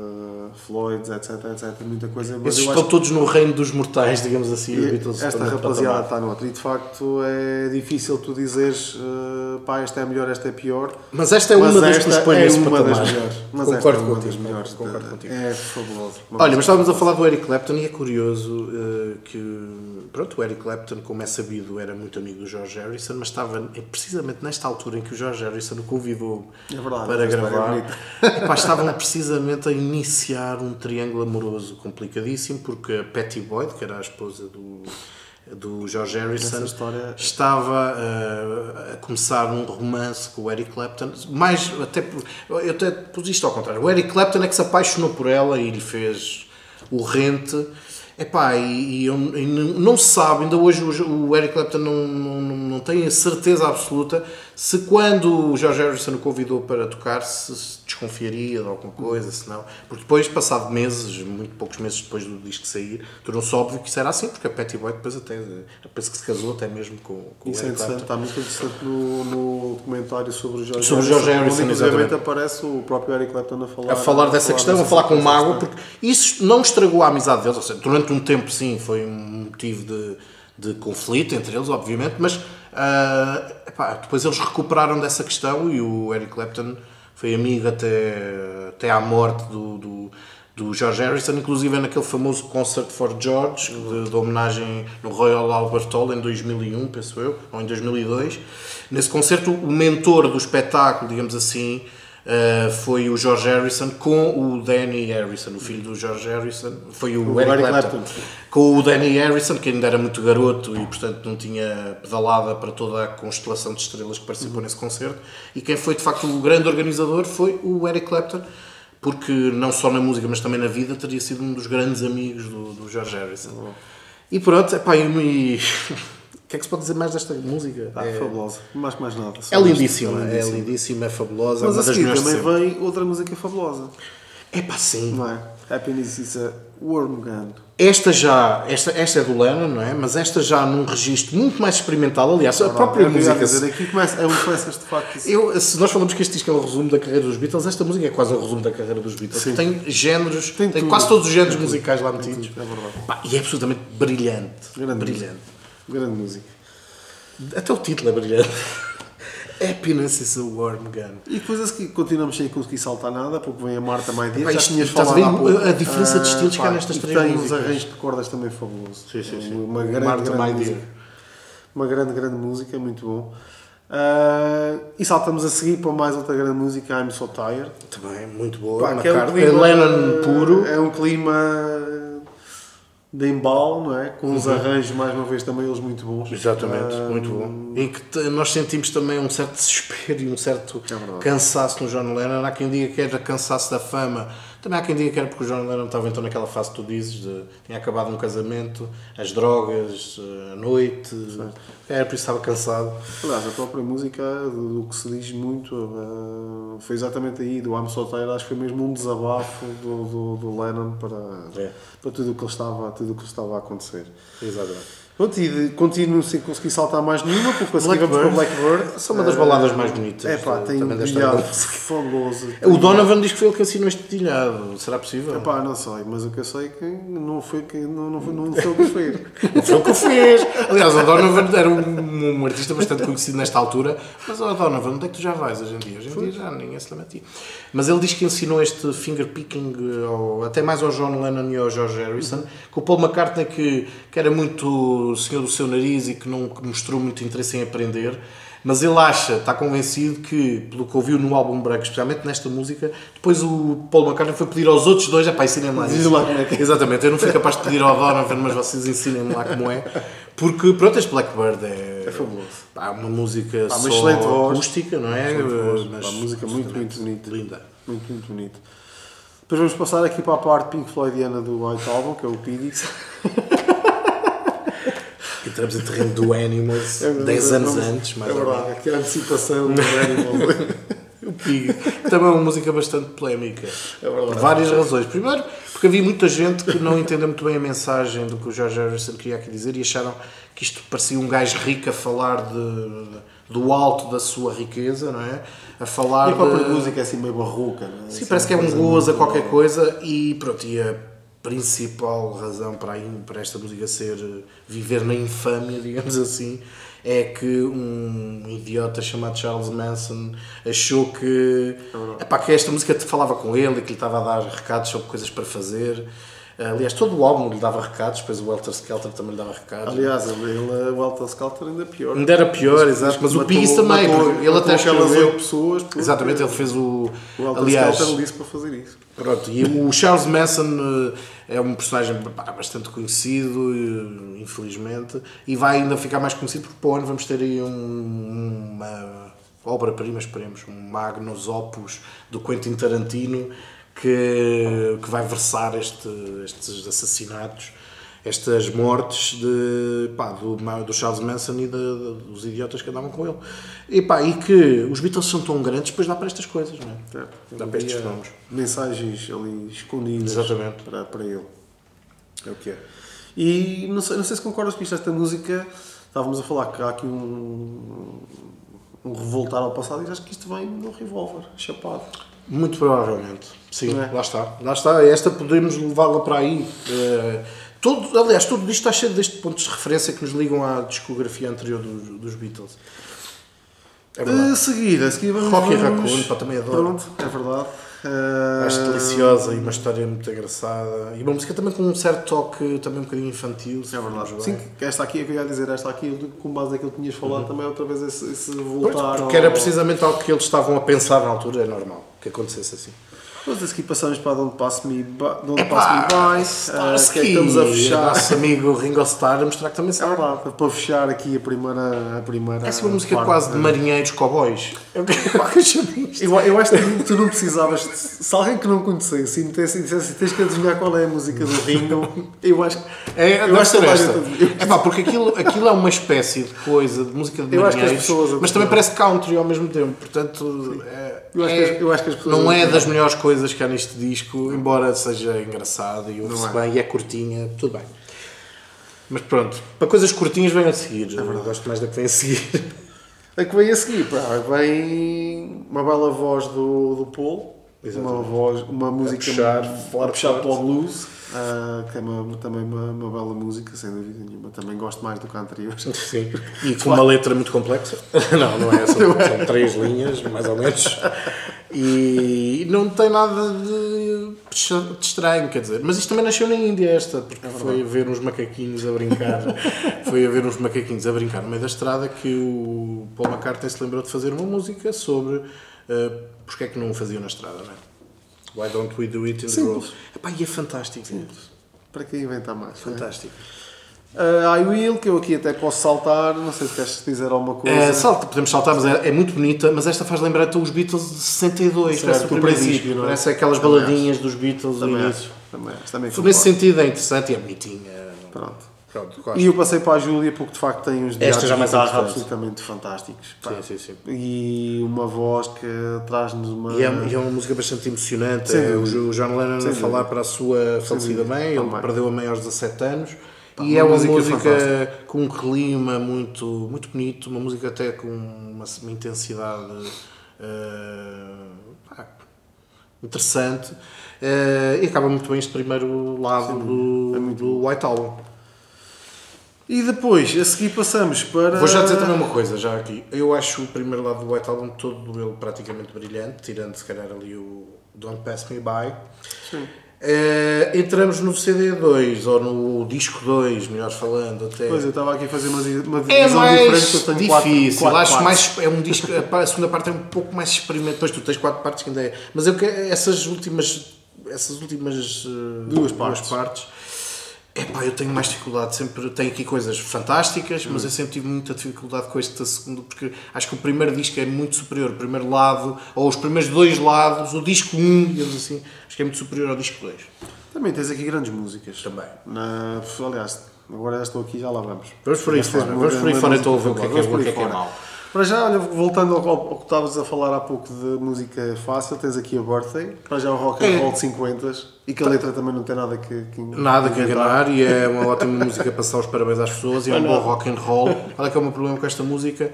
Floyd, etc, etc, muita coisa, mas estão acho todos no reino dos mortais, digamos assim. Beatles esta rapaziada está no outro. E de facto é difícil tu dizeres eh, pá, esta é melhor, esta é pior. Mas esta é uma mas das que esta põe é nesse uma patamar. das melhores. Mas esta Concordo é uma contigo, das melhores. concordo contigo. É fabuloso. Olha, mas estávamos a falar do Eric Clapton e é curioso eh, que, pronto, o Eric Clapton, como é sabido, era muito amigo do George Harrison, mas estava precisamente nesta altura em que o George Harrison o convidou É verdade, para é gravar. bonita. Epá, estavam precisamente a iniciar um triângulo amoroso complicadíssimo, porque a Patty Boyd, que era a esposa do, do George Harrison, história- estava eh, a começar um romance com o Eric Clapton, mais até eu até pus isto ao contrário. O Eric Clapton é que se apaixonou por ela e lhe fez o rente. Epá, e, e, e não se sabe, ainda hoje o, o Eric Clapton não, não, não- tem a certeza absoluta se quando o George Harrison o convidou para tocar se, se desconfiaria de alguma coisa, se não. Porque depois, passado meses, muito poucos meses depois do disco sair, tornou-se óbvio que isso era assim, porque a Patty Boyd depois até, penso que se casou até mesmo com, com Isso o é Eric interessante, Clapton. está muito interessante no, no documentário sobre o George Sobre o George Harrison, exatamente. aparece o próprio Eric Clapton a falar, a falar dessa questão, a dessa falar com mágoa, porque isso não estragou a amizade deles. Ou seja, durante um tempo, sim, foi um motivo de, de conflito entre eles, obviamente, mas ah, epá, depois eles recuperaram dessa questão e o Eric Clapton foi amigo até, até à morte do, do, do George Harrison, inclusive naquele famoso Concert for George, de, de homenagem no Royal Albert Hall em 2001, penso eu, ou em 2002. Nesse concerto, o mentor do espetáculo, digamos assim, Uh, foi o George Harrison com o Danny Harrison, o filho do George Harrison, foi o, O Eric Clapton, com o Danny Harrison, que ainda era muito garoto e portanto não tinha pedalada para toda a constelação de estrelas que participou nesse concerto, e quem foi de facto o grande organizador foi o Eric Clapton, porque não só na música, mas também na vida teria sido um dos grandes amigos do, do George Harrison. E pronto, epá, eu me... o que é que se pode dizer mais desta música? Ah, é, fabulosa. Mais que mais nada. é lindíssima, é lindíssima, é fabulosa, é Mas uma a seguir também vem outra música fabulosa. É pá, sim. Não é? Happiness is a Worm Gun. Esta já, esta, esta é do Lennon, não é? Mas esta já num registro muito mais experimental, aliás, a própria música. dizer, aqui começa, é onde começas de facto isso. Eu, se nós falamos que este disco é um resumo da carreira dos Beatles, esta música é quase um resumo da carreira dos Beatles. Sim. Tem géneros, tem, Tem quase todos os géneros musicais lá metidos. É verdade. Pá, e é absolutamente brilhante. Grande brilhante. Grande música. Até o título é brilhante. Happiness is a warm gun. E depois a seguir continuamos sem conseguir saltar nada, porque vem a Marta Maidia, Pá, já tinhas estás a falado ver pouco. a diferença de estilos que há nestas e três tem uns arranjos de cordas também fabulosos. Sim, sim, sim. Uma grande, Marta grande música. Uma grande, grande música, muito bom. Ah, e saltamos a seguir para mais outra grande música, I'm So Tired. Também, muito boa. Pá, é um clima- Lennon puro. É um clima de embalo, não é? Com uns arranjos, mais uma vez, também eles muito bons. Exatamente, Ah, muito bom. Em que nós sentimos também um certo desespero e um certo É cansaço no John Lennon. Há quem diga que era cansaço da fama, também há quem diga que era porque o John Lennon estava então naquela fase que tu dizes, de, tinha acabado um casamento, as drogas, a noite, era por isso estava cansado. Aliás, a própria música, do, do que se diz muito, ah, foi exatamente aí, do I'm So Tired, acho que foi mesmo um desabafo do, do, do Lennon para, É. para tudo o que estava, tudo o que estava a acontecer. Exatamente. Pronto, e continuo sem conseguir saltar mais nenhuma, porque a seguir vamos para Blackbird. São uma das baladas mais bonitas É pá, tem um fabuloso. O Donovan diz que foi ele que assinou este dedilhado. Será possível? Epá, não sei, mas o que eu sei é que não foi que não, não foi, não foi o que fez. Não foi o que fez. Aliás, o Donovan era um, um artista bastante conhecido nesta altura. Mas, ó Donovan, onde é que tu já vais hoje em dia? Hoje em dia já ninguém se lembra de ti. Mas ele diz que ensinou este finger picking ao- até mais ao John Lennon e ao George Harrison, que o Paul McCartney, que, que era muito senhor do seu nariz e que não que mostrou muito interesse em aprender. Mas ele acha, está convencido que, pelo que ouviu no álbum branco, especialmente nesta música, depois o Paul McCartney foi pedir aos outros dois, é pá, ensinem-me lá. Diz isso." lá como é é. Exatamente, eu não fui capaz de pedir ao Donovan, mas vocês ensinem-me lá como é. Porque, pronto, este Blackbird é, É fabuloso. pá, uma música Pá, uma só excelente voz. acústica, não é? Excelente voz. Mas Pá, música muito, muito bonita. Linda. Muito, muito bonito. Depois vamos passar aqui para a parte Pink Floydiana do White Album, que é o Pidix. Entramos em terreno do Animals, É verdade, 10 anos antes, mais é verdade, aqui a antecipação do Animals. o e também é uma música bastante polémica. É verdade. por várias razões. Primeiro, porque havia muita gente que não entendeu muito bem a mensagem do que o George Harrison queria aqui dizer e acharam que isto parecia um gajo rico a falar de, do alto da sua riqueza, não é? A falar E a própria de... música é assim meio barroca, não é? Sim, Assim, parece que é um gozo a qualquer coisa e pronto, e a principal razão para, aí, para esta música ser eh, viver na infâmia, digamos assim, é que um idiota chamado Charles Manson achou que, epá, que esta música te falava com ele e que lhe estava a dar recados sobre coisas para fazer. Aliás, todo o álbum lhe dava recados, depois o Welter Skelter também lhe dava recados. Aliás, ele, o Alta Skelter ainda é pior. Ainda era pior, exato, mas o Matou- Peace também, matou- ele matou até escreveu. pessoas. porque Exatamente, ele fez o. O Alta aliás, Skelter disse para fazer isso. Pronto, e o Charles Manson eh, é um personagem bastante conhecido, eh, infelizmente, e vai ainda ficar mais conhecido porque para o ano vamos ter aí um- uma obra-prima, esperemos, um magnus opus do Quentin Tarantino que, que vai versar este, estes assassinatos, estas mortes de, pá, do, do Charles Manson e de- de- dos idiotas que andavam com ele. E, pá, e que os Beatles são tão grandes, depois dá para estas coisas, não é? Certo. Dá para estes fenómenos. Mensagens ali escondidas Exatamente. Para, para ele. É o que é. E não sei, não sei se concordas com isto, esta música. Estávamos a falar que há aqui um, um revoltar ao passado e acho que isto vem do revólver, chapado. Muito provavelmente. Sim, é? lá está. Lá está. Esta podemos levá-la para aí. Eh, todo, aliás, tudo isto está cheio destes pontos de referência que nos ligam à discografia anterior dos, dos Beatles. É verdade. A seguir, a seguir vamos. Rocky Raccoon, pá, também adoro. Pronto, é verdade. Eh, Acho deliciosa e uma história muito engraçada. E uma música também com um certo toque também um bocadinho infantil. É verdade. bem. Sim, que esta aqui, é que eu ia dizer, esta aqui, com base naquilo que tinhas falado, também é outra vez esse, esse Uhum. Pois, voltar. porque ao- era precisamente algo que eles estavam a pensar na altura, é normal que acontecesse assim. Depois a seguir passamos para Don't Pass Me By, Don't Epá, Pass Me By eh, que é que estamos a fechar. Nosso amigo Ringo Starr a mostrar que também É sabe. verdade, para fechar aqui a primeira. A primeira Essa é uma música parte quase de marinheiros cowboys. É o é o eu. Eu, eu acho que tu não precisavas. Se alguém que não conhecesse e me dissesse tens que adivinhar qual é a música do Ringo, eu acho que. É, Eu acho que esta. toda a gente- É pá, porque aquilo, aquilo é uma espécie de coisa, de música de marinheiros, mas também parece country ao mesmo tempo. Portanto, é- Eu acho, é- que, as- eu acho que as pessoas. não é das melhores coisas que há neste disco, embora seja engraçado e ouve-se é. bem e é curtinha, tudo bem. Mas pronto, para coisas curtinhas vem a seguir. É Eu gosto mais da que vem a seguir. A que vem a seguir, pá, vem uma bela voz do, do Paul, uma, voz, uma música puxar a forte, puxar forte. para o blues, ah, que é uma, também uma, uma bela música, sem dúvida nenhuma. Também gosto mais do que a anterior. Sim. E com uma letra muito complexa. Não, não é. São, são três linhas, mais ou menos. E não tem nada de, de estranho, quer dizer. Mas isto também nasceu na Índia, esta, porque foi a ver uns macaquinhos a brincar. foi a ver uns macaquinhos a brincar no meio da estrada que o Paul McCartney se lembrou de fazer uma música sobre uh, porque é que não o faziam na estrada, não é? Why don't we do it in the Simples. road? Epá, e é fantástico. Para quem inventar mais? é? Fantástico. Ah, I Will, que eu aqui até posso saltar, não sei se queres dizer alguma coisa. É, salta, podemos saltar, mas é, é muito bonita, mas esta faz lembrar então os Beatles de 62, Certo, parece o do princípio, disco, não é? parece aquelas Também baladinhas dos Beatles do também início. acho, também acho, também Nesse concordo. sentido é interessante e é bonitinha. Pronto. Pronto. E eu passei para a Júlia porque de facto tem uns diálogos absolutamente fantásticos. pá. Sim, sim, sim. E uma voz que traz-nos uma. E é, e é uma música bastante emocionante. É o John Lennon a falar para a sua falecida mãe. Ele Também. perdeu a mãe aos 17 anos. Pá, e uma é uma música música, com um clima muito, muito bonito, uma música até com uma, uma intensidade eh, pá, interessante. Eh, e acaba muito bem este primeiro lado do, é do White Album. E depois, a seguir passamos para. Vou já dizer também uma coisa, já aqui. Eu acho o primeiro lado do White Album todo ele praticamente brilhante, tirando se calhar ali o Don't Pass Me By. Sim. Eh, entramos no CD2 ou no disco 2, melhor falando, até. Pois eu estava aqui a fazer uma, uma É divisão mais diferente que eu tenho quatro- difícil, quatro acho partes. mais, é um disco, a segunda parte é um pouco mais experimental, depois tu tens quatro partes que ainda é, mas eu que essas últimas, essas últimas eh, Duas partes. partes epá, eu tenho mais dificuldade, sempre tenho aqui coisas fantásticas, Hum. mas eu sempre tive muita dificuldade com esta segunda, porque acho que o primeiro disco é muito superior, o primeiro lado, ou os primeiros dois lados, o disco 1, um, digamos assim, acho que é muito superior ao disco 2. Também tens aqui grandes músicas. Também. Na, aliás, agora já estou aqui já lá vamos. Vamos por aí fora, vamos por aí fora então a ver o que é que é bom, o que é que é mau. Para já, olha, voltando ao, ao que estavas a falar há pouco de música fácil, tens aqui a Birthday, para já o rock and É. roll de 50 e que a letra também não tem nada que, que Nada que enganar e é uma ótima música para dar os parabéns às pessoas e é um bom rock and roll. Olha que é o meu problema com esta música.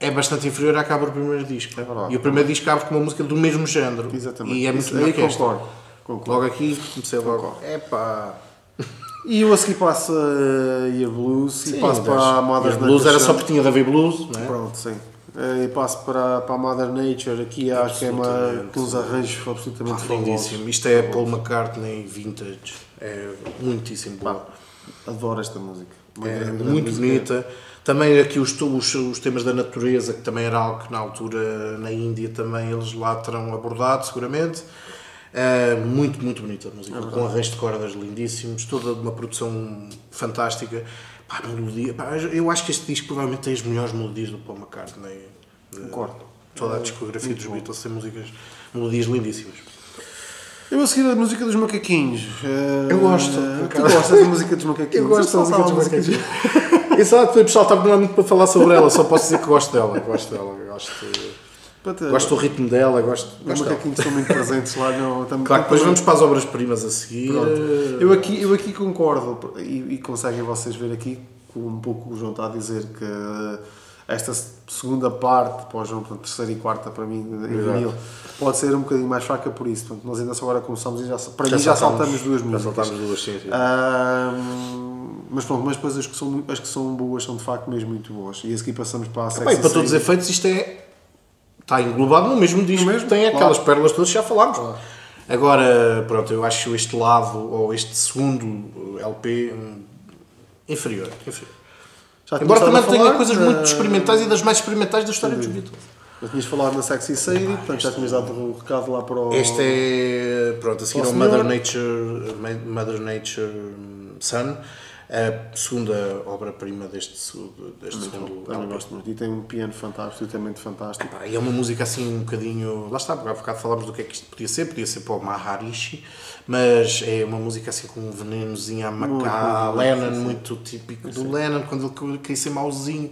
É bastante inferior à que abre o primeiro disco. verdade. e o primeiro disco abre com uma música do mesmo género. Exatamente. E é muito Isso melhor que esta. concordo. concordo. Logo aqui comecei logo. Epá. E eu a seguir passo a Year Blues e passo para a Mother As blues era Nature. só porque tinha de haver blues, não é? Pronto, sim. Eh, E passo para, para a Mother Nature. Aqui acho que é uma, com uns arranjos absolutamente. Lindíssimo. Isto é Paul McCartney vintage. É muitíssimo bom. Adoro esta música. Uma É muito música. bonita. Também aqui os, os, os temas da natureza, que também era algo que na altura na Índia também eles lá terão abordado, seguramente. É, muito, muito bonita a música, com arranjos de cordas lindíssimos, toda uma produção fantástica. Pá, melodia, pá, eu acho que este disco provavelmente tem as melhores melodias do Paul McCartney. de Concordo. Toda a discografia dos Beatles tem músicas, melodias lindíssimas. Eu a seguir a música dos macaquinhos. Eh, Eu gosto, por Tu gostas da música dos macaquinhos? Eu gosto da música dos macaquinhos. Exato, podemos saltar porque não há muito para falar sobre ela, só posso dizer que gosto dela. Gosto dela, gosto, gosto do ritmo dela, gosto, Os macaquinhos estão muito presentes lá. Não, tam- Claro, depois também- vamos para as obras-primas a seguir. Pronto. Eu aqui, eu aqui concordo e, e conseguem vocês ver aqui com um pouco o João está a dizer que esta segunda parte para o João, portanto, terceira e quarta para mim em Exato. pode ser um bocadinho mais fraca por isso. Portanto, nós ainda só agora começamos e já, para Já mim já saltamos- saltamos duas Já músicas. saltámos duas, sim, sim. Mas pronto, mas depois as que, são, as que são boas são de facto mesmo muito boas. E a seguir passamos para a Bem, para todos os efeitos, isto é. Está englobado no mesmo disco, mesmo, tem claro. aquelas pérolas todas que já falámos. Agora, pronto, eu acho este lado, ou este segundo LP, hum, inferior. inferior. Embora também tenha coisas ah, muito experimentais e das mais experimentais da história dos Beatles. Já tinhas falado na Sexy Sadie, portanto já tinhas dado o recado lá para o. Este é, pronto, a seguir ao. Mother Nature, Mother Nature hum, Sun, a segunda obra-prima deste, deste segundo LP. gosto muito. E tem um piano fantástico, absolutamente fantástico. E é uma música assim um bocadinho. Lá está, há bocado falámos do que é que isto podia ser, podia ser para o Maharishi, mas é uma música assim com um venenozinho a macá, Lennon, sim, muito típico do Lennon, quando ele queria ser mauzinho,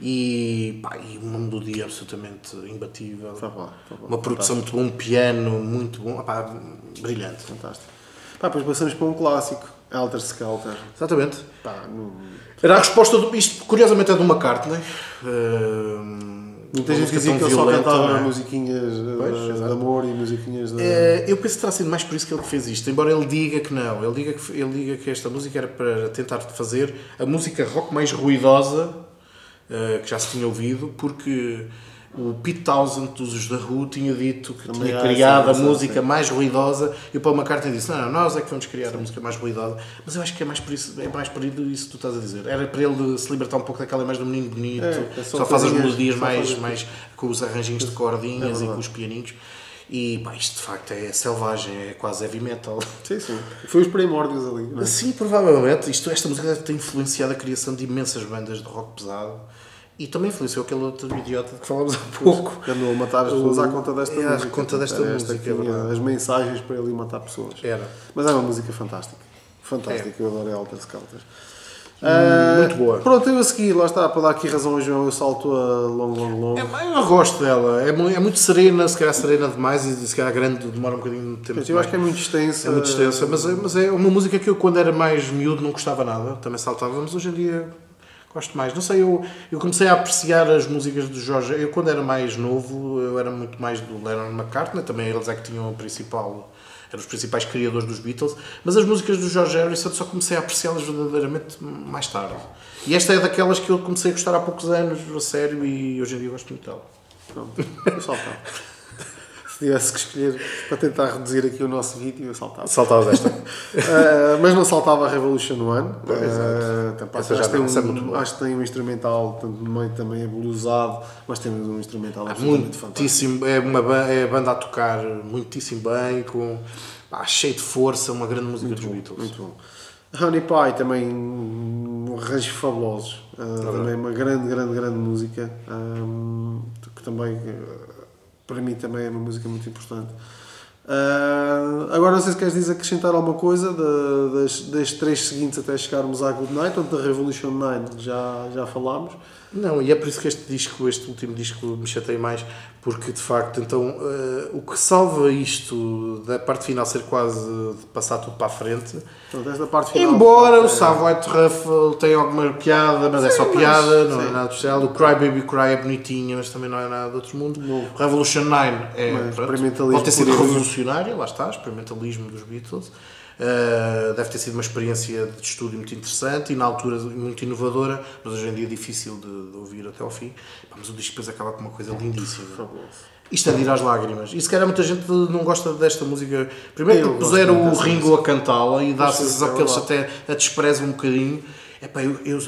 e, pá, e uma melodia absolutamente imbatível. Tá bom, tá bom. Uma produção muito bom, um piano muito bom, pá, brilhante. Fantástico. Pá, depois passamos para um clássico, Helter Skelter. Exatamente. Pá, não... Era a resposta do. Isto, curiosamente, é do McCartney. Uh, Muita uma gente música dizia tão que ele só cantava não é? musiquinhas Pois, de, exato. amor e musiquinhas de. Eh, eu penso que terá sido mais por isso que ele fez isto, embora ele diga que não. Ele diga que, ele diga que esta música era para tentar fazer a música rock mais ruidosa eh, que já se tinha ouvido, porque o Pete Townsend dos The Who tinha dito que Também tinha criado essa a música sim. mais ruidosa e o Paul McCartney disse: Não, não, nós é que vamos criar a música mais ruidosa. Mas eu acho que é mais por isso, é mais por isso que tu estás a dizer. Era para ele se libertar um pouco daquela imagem do menino bonito, É, é só só, faz as melodias mais, mais com os arranjinhos de cordinhas e verdade. com os pianinhos. E pá, isto de facto é selvagem, é quase heavy metal. Sim, sim. Foi os primórdios ali, não é? Sim, provavelmente. Isto, esta música deve ter influenciado a criação de imensas bandas de rock pesado e também influenciou aquele outro idiota que falámos há pouco. Que andou a matar as pessoas à conta desta É, música. conta desta Era esta música, é tinha verdade. as mensagens para ele matar pessoas. Era. Mas é uma música fantástica. Fantástica, eu adoro Helter Skelter. Muito boa. Pronto, eu a seguir, lá está, para dar aqui razão ao João, eu salto a Long Long Long. É, eu gosto dela. É, é muito serena, se calhar serena demais e se calhar grande demora um bocadinho de tempo. eu acho que é muito extensa. É muito extensa, mas é, mas é uma música que eu, quando era mais miúdo, não gostava nada. Também saltava, mas hoje em dia gosto mais. Não sei, eu, eu comecei a apreciar as músicas do Jorge. Eu, quando era mais novo, eu era muito mais do Lennon McCartney. Também eles é que tinham a principal. Eram os principais criadores dos Beatles, mas as músicas do George Harrison só comecei a apreciá-las verdadeiramente mais tarde. E esta é daquelas que eu comecei a gostar há poucos anos, a sério, e hoje em dia gosto muito dela. Pronto, saltava. Se tivesse que escolher para tentar reduzir aqui o nosso vídeo, eu saltava. Saltavas esta. Uh, mas não saltava a Revolution One. Uh, já acho, que tem é um, muito acho que tem um instrumental, meio também é blusado, mas temos um instrumental absolutamente fantástico. É uma é a banda a tocar muitíssimo bem, com, pá, cheio de força, uma grande música dos Beatles. Muito bom. Honey Pie também um arranjos fabulosos. Uh, também uma grande, grande, grande música. um, que também, uh, para mim, também é uma música muito importante. Uh, agora não sei se queres dizer acrescentar alguma coisa de, das, das três seguintes até chegarmos à Good Night, onde da Revolution 9 já, já falámos. Não, e é por isso que este disco, este último disco, me chatei mais, porque de facto, então, uh, o que salva isto da parte final ser quase de passar tudo para a frente. Então, esta parte final, embora o Save White Ruffle tenha alguma piada, mas sim, é só piada, mas, não é sim. é nada especial. O Cry Baby Cry é bonitinho, mas também não é nada de outro mundo. O Revolution 9 é, pronto, pode ter sido revolucionário, lá está, experimentalismo dos Beatles. Uh, deve ter sido uma experiência de estúdio muito interessante e na altura muito inovadora, mas hoje em dia é difícil de, de ouvir até ao fim. Mas o disco depois acaba com uma coisa lindíssima. Isto é de ir às lágrimas. E se calhar muita gente não gosta desta música. Primeiro porque puseram o Ringo a cantá-la e dá a sensação que eles até a desprezam um bocadinho. Epá, eu, eu,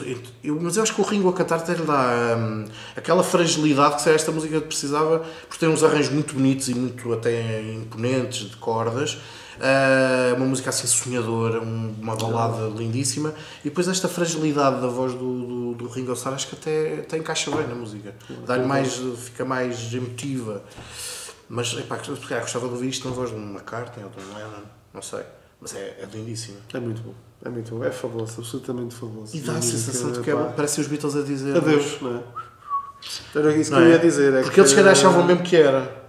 eu, mas eu acho que o Ringo a cantar até lhe dá hum, aquela fragilidade que esta música precisava, porque tem uns arranjos muito bonitos e muito até imponentes de cordas Uh, uma música assim sonhadora, uma balada lindíssima, e depois esta fragilidade da voz do, do, do Ringo Starr acho que até, até encaixa bem na música, dá-lhe mais, fica mais emotiva. Mas epá, gostava de ouvir isto na voz de uma McCartney ou de um Lennon, não sei. Mas é, é lindíssimo. É muito bom. É muito bom. É fabuloso, absolutamente fabuloso. E dá a sensação de que é, parece os Beatles a dizer adeus, não é? Era isso que não eu ia é? dizer. É Porque que... eles se calhar achavam mesmo que era.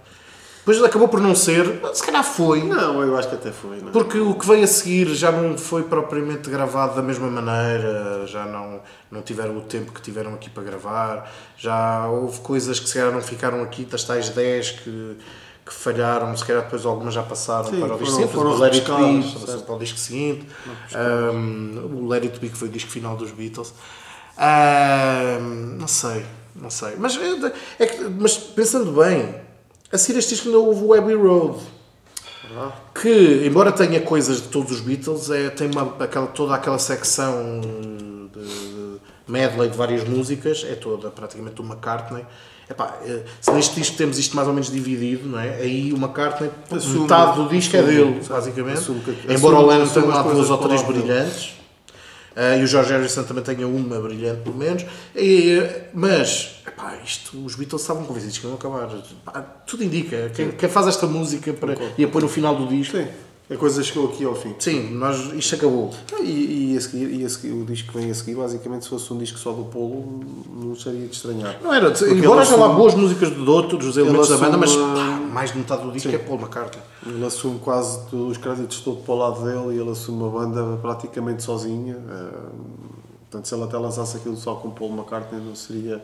Depois acabou por não ser, se calhar foi. Não, eu acho que até foi. Não. É? Porque o que veio a seguir já não foi propriamente gravado da mesma maneira, já não, não tiveram o tempo que tiveram aqui para gravar, já houve coisas que se calhar não ficaram aqui, das tais 10 que, que falharam, se calhar depois algumas já passaram Sim, para o disco seguinte, o Let It Be, para o disco seguinte, um, o Let It Be que foi o disco final dos Beatles. Um, não sei, não sei. Mas, é, é que, mas pensando bem a seguir este disco ainda houve o Abbey Road. Que, embora tenha coisas de todos os Beatles, é, tem uma, aquela, toda aquela secção de, de medley de várias músicas, é toda praticamente uma McCartney. Epá, eh, se neste disco temos isto mais ou menos dividido, não é? aí o McCartney, assume, metade do disco é dele, basicamente. Assume que, embora o Lennon tenha lá duas ou três brilhantes. Uh, e o George Harrison também tenha uma brilhante, pelo menos. E, mas, epá, isto, os Beatles estavam convencidos que iam acabar. tudo indica. Quem, quem, faz esta música para, e a pôr no final do disco. Sim. A coisa chegou aqui ao fim. Sim, nós, isto acabou. E, e, a seguir, e a seguir, o disco que vem a seguir, basicamente, se fosse um disco só do Polo, não seria de estranhar. Não era, Porque embora haja lá boas músicas de outros, dos elementos da banda, mas pá, mais de metade do disco sim. é Paul McCartney. Ele assume quase os créditos todos para o lado dele e ele assume uma banda praticamente sozinha. Uh, portanto, se ele até lançasse aquilo só com Paul McCartney, não seria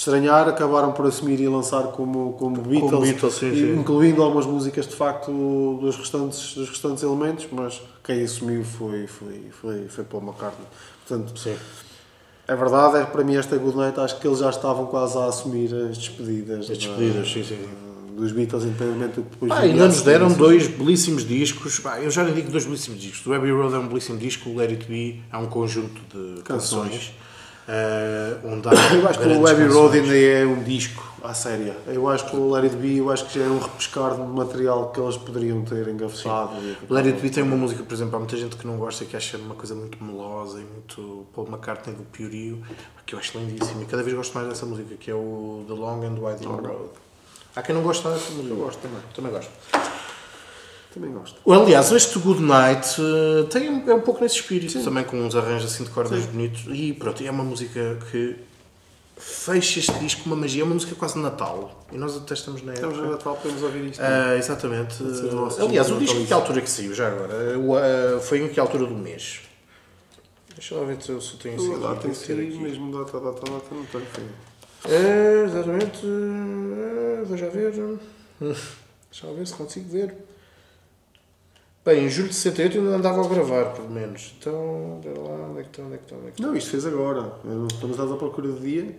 estranhar, acabaram por assumir e lançar como, como Beatles, como Beatles sim, sim. incluindo algumas músicas de facto dos restantes, dos restantes elementos, mas quem assumiu foi, foi, foi, foi Paul McCartney. Portanto, sim. É verdade, é, para mim esta Good Night acho que eles já estavam quase a assumir as despedidas. As despedidas, da, sim, sim. Dos Beatles, independentemente do que depois. Ah, ainda nos deram dois belíssimos discos. eu já lhe digo dois belíssimos discos. O Abbey Road é um belíssimo disco, o Let It Be é um conjunto de canções. canções Uh, onde eu acho que o Abbey Road ainda é um disco à séria. Eu acho que o Let It Be eu acho que já é um repescar de material que eles poderiam ter engafetado. O Let It Be tem uma música, por exemplo, há muita gente que não gosta que acha uma coisa muito melosa e muito Paul McCartney do Piorio, que eu acho lindíssimo e cada vez gosto mais dessa música, que é o The Long and Winding Road. Há quem não gosta dessa música. Eu gosto também. Também gosto. Também gosto. Aliás, este Good Night uh, tem, é um pouco nesse espírito, Sim. também com uns arranjos assim de cordas Sim. bonitos. E pronto, é uma música que fecha este disco com uma magia, é uma música quase de Natal. E nós até estamos na época. Estamos no Natal, podemos ouvir isto. Uh, exatamente. Uh, aliás, o disco em que altura que saiu já agora? Uh, foi em que altura do mês? Deixa lá ver se eu, tenho assim. Lá tem que mesmo data, data, data, não tenho. É, exatamente. vou já ver. Deixa eu ver se consigo ver. Bem, em julho de 68 ainda andava a gravar, pelo menos. Então, lá, onde é que está, onde é que está, onde é que? Não, isto fez agora. Estamos a à procura do dia.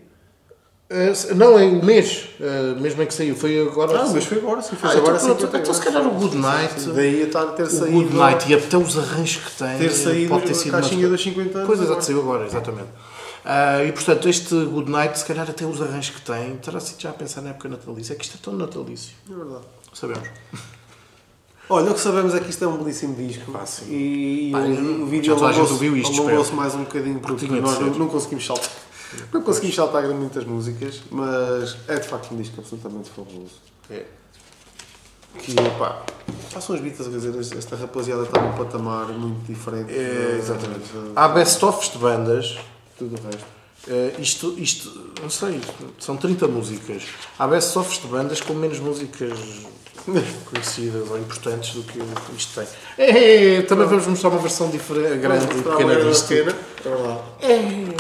Uh, não, é o mês, uh, mesmo em que saiu, foi agora. Ah, mas foi agora, sim, fez ah, agora então, pronto, então se calhar o Good Night. Daí a estar a ter saído. O Good Night e até os arranjos que tem. Ter saído pode ter sido caixinha dos 50 anos. Pois, exato, saiu agora, exatamente. Uh, e portanto, este Good Night, se calhar até os arranjos que tem, terá sido já a pensar na época natalícia. É que isto é tão natalício. É verdade. Sabemos. Olha, o que sabemos é que isto é um belíssimo disco. Ah. E, Pá, o, o vídeo alongou-se mais um bocadinho porque, nós não, não, conseguimos saltar. Não conseguimos saltar muitas músicas, mas é de facto um disco absolutamente fabuloso. É. que, pá, são os Beatles, quer dizer, esta rapaziada está num patamar muito diferente. É, exatamente. de- Há best-ofs de bandas. tudo o resto. Eh, isto, isto, não sei, são 30 músicas. Há best-ofs de bandas com menos músicas conhecidas ou importantes do que isto tem. Eh, também vamos mostrar uma versão diferente, grande e pequena disto.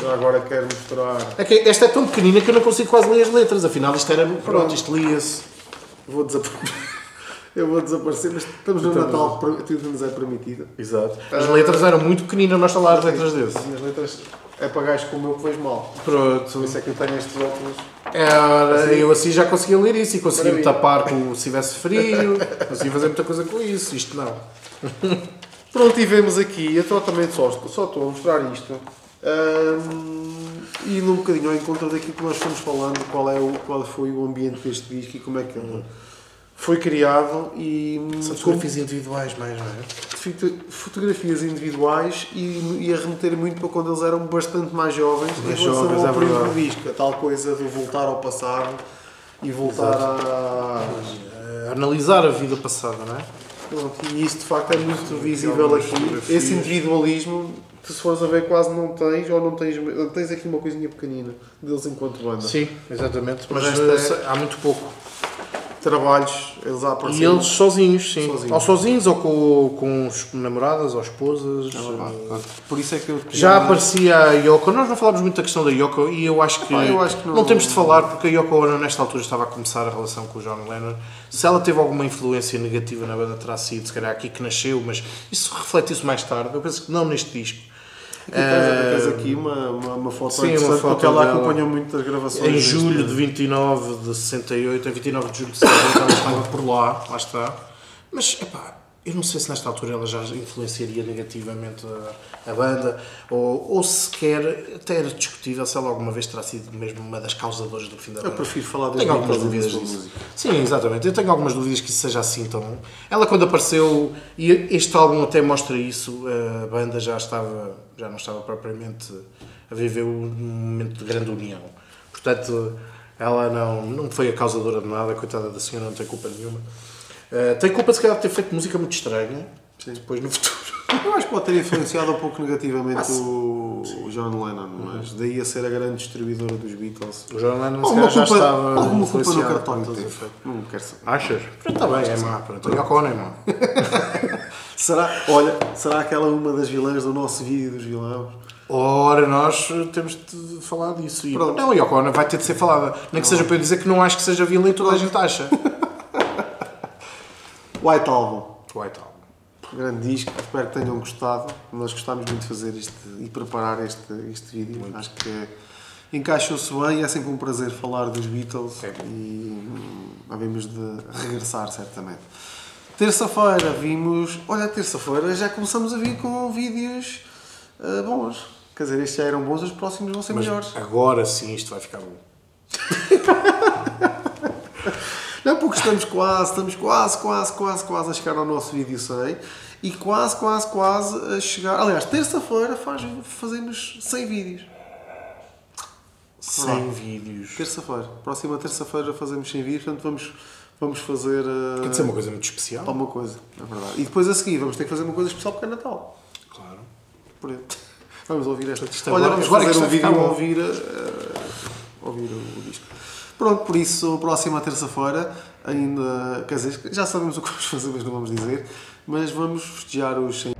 Já Agora quero mostrar. É que esta é tão pequenina que eu não consigo quase ler as letras, afinal isto era. Pronto, isto lia-se. Vou desaparecer. Eu vou desaparecer, mas estamos no Estamos- Natal, tudo nos é permitido. Exato. As letras eram muito pequeninas, nós está lá as letras desse. As letras é para gajos como eu que vejo mal. Por Pronto. isso é que eu tenho estes óculos. Era, eu assim já conseguia ler isso e conseguia Maravilha. tapar com, se tivesse frio, conseguia fazer muita coisa com isso. Isto não. Pronto, e vemos aqui, eu estou também só, só estou a mostrar isto. Ahm, e indo um bocadinho ao encontro daquilo que nós fomos falando, qual, é o, qual foi o ambiente deste disco e como é que ele foi criado e São como- fotografias individuais mais, não é? foto- fotografias individuais e, e a remeter muito para quando eles eram bastante mais jovens em Mais relação jovens, ao é período do disco, a tal coisa de voltar ao passado e voltar a... Eh, Analisar a vida passada, não é? Pronto, e isso de facto é muito visível aqui. Esse individualismo, tu se fores a ver, quase não tens, ou não tens, tens aqui uma coisinha pequenina deles enquanto banda. Sim, exatamente. Mas, Mas é- há muito pouco. Trabalhos, eles a E aparecer. eles sozinhos, sim. Sozinhos. Ou sozinhos ou com, com namoradas ou esposas. eh, Por isso é que eu Já aparecia a Yoko, nós não falámos muito da questão da Yoko e eu acho que, Ah, eu acho que não... não- temos de falar porque a Yoko Ono nesta altura estava a começar a relação com o John Lennon. Se ela teve alguma influência negativa na banda terá sido, se calhar aqui que nasceu, mas isso reflete-se mais tarde. Eu penso que não neste disco. Tens, tens aqui uma, uma, uma foto Sim, uma foto porque ela dela. acompanhou muito das gravações. Em julho de 29 de 68, em 29 de julho de 68, ela estava por lá, lá está. Mas, epá, eu não sei se nesta altura ela já influenciaria negativamente a, a banda, ou, ou sequer, até era discutível se ela alguma vez terá sido mesmo uma das causadoras do fim da Eu banda. prefiro falar dos Tenho algumas dúvidas disso. Sim, exatamente. Eu tenho algumas dúvidas que isso seja assim tão. Ela, quando apareceu, e este álbum até mostra isso, a banda já estava, já não estava propriamente a viver um momento de grande união. Portanto, ela não, não foi a causadora de nada, coitada da senhora, não tem culpa nenhuma. Eh, tem culpa, se calhar, de ter feito música muito estranha, depois no futuro. Eu acho que pode ter influenciado um pouco negativamente Ah, sim. o, o John Lennon, mas daí a ser a grande distribuidora dos Beatles. O John Lennon, se calhar, já culpa, estava alguma culpa no teve. tudo feito. Não quero saber. Achas? Pronto, está bem, é má. Pronto, a Yoko Ono é má. Será, olha, será aquela uma das vilãs do nosso vídeo dos vilões? Ora, nós temos de falar disso. E, Pronto. não, Yoko Ono vai ter de ser falada. Nem que seja para eu dizer que não acho que seja vilã e toda a gente acha. White Album. White Album. Grande disco, espero que tenham gostado. Nós gostámos muito de fazer este e preparar este, este vídeo. Acho que encaixou-se bem. É sempre um prazer falar dos Beatles É. e hum, havemos de regressar, certamente. Terça-feira vimos. Olha, terça-feira já começamos a vir com vídeos ah, bons. Quer dizer, estes já eram bons, os próximos vão ser Mas melhores. agora sim isto vai ficar bom. Não, porque estamos quase, estamos quase, quase, quase, quase a chegar ao nosso vídeo 100 e quase, quase, quase a chegar. Aliás, terça-feira faz, fazemos 100 vídeos. 100 vídeos. Terça-feira. Próxima terça-feira fazemos 100 vídeos, portanto vamos, vamos fazer uh, Quer dizer uma coisa muito especial. alguma coisa, é verdade. E depois a seguir vamos ter que fazer uma coisa especial porque é Natal. Claro. Por. Vamos ouvir esta. Isto Olha, agora- vamos agora é fazer um vídeo a ouvir, uh, ouvir o, o disco. Pronto, por isso, próxima terça-feira, ainda. Quer dizer, já sabemos o que vamos fazer, mas não vamos dizer. Mas vamos festejar os 100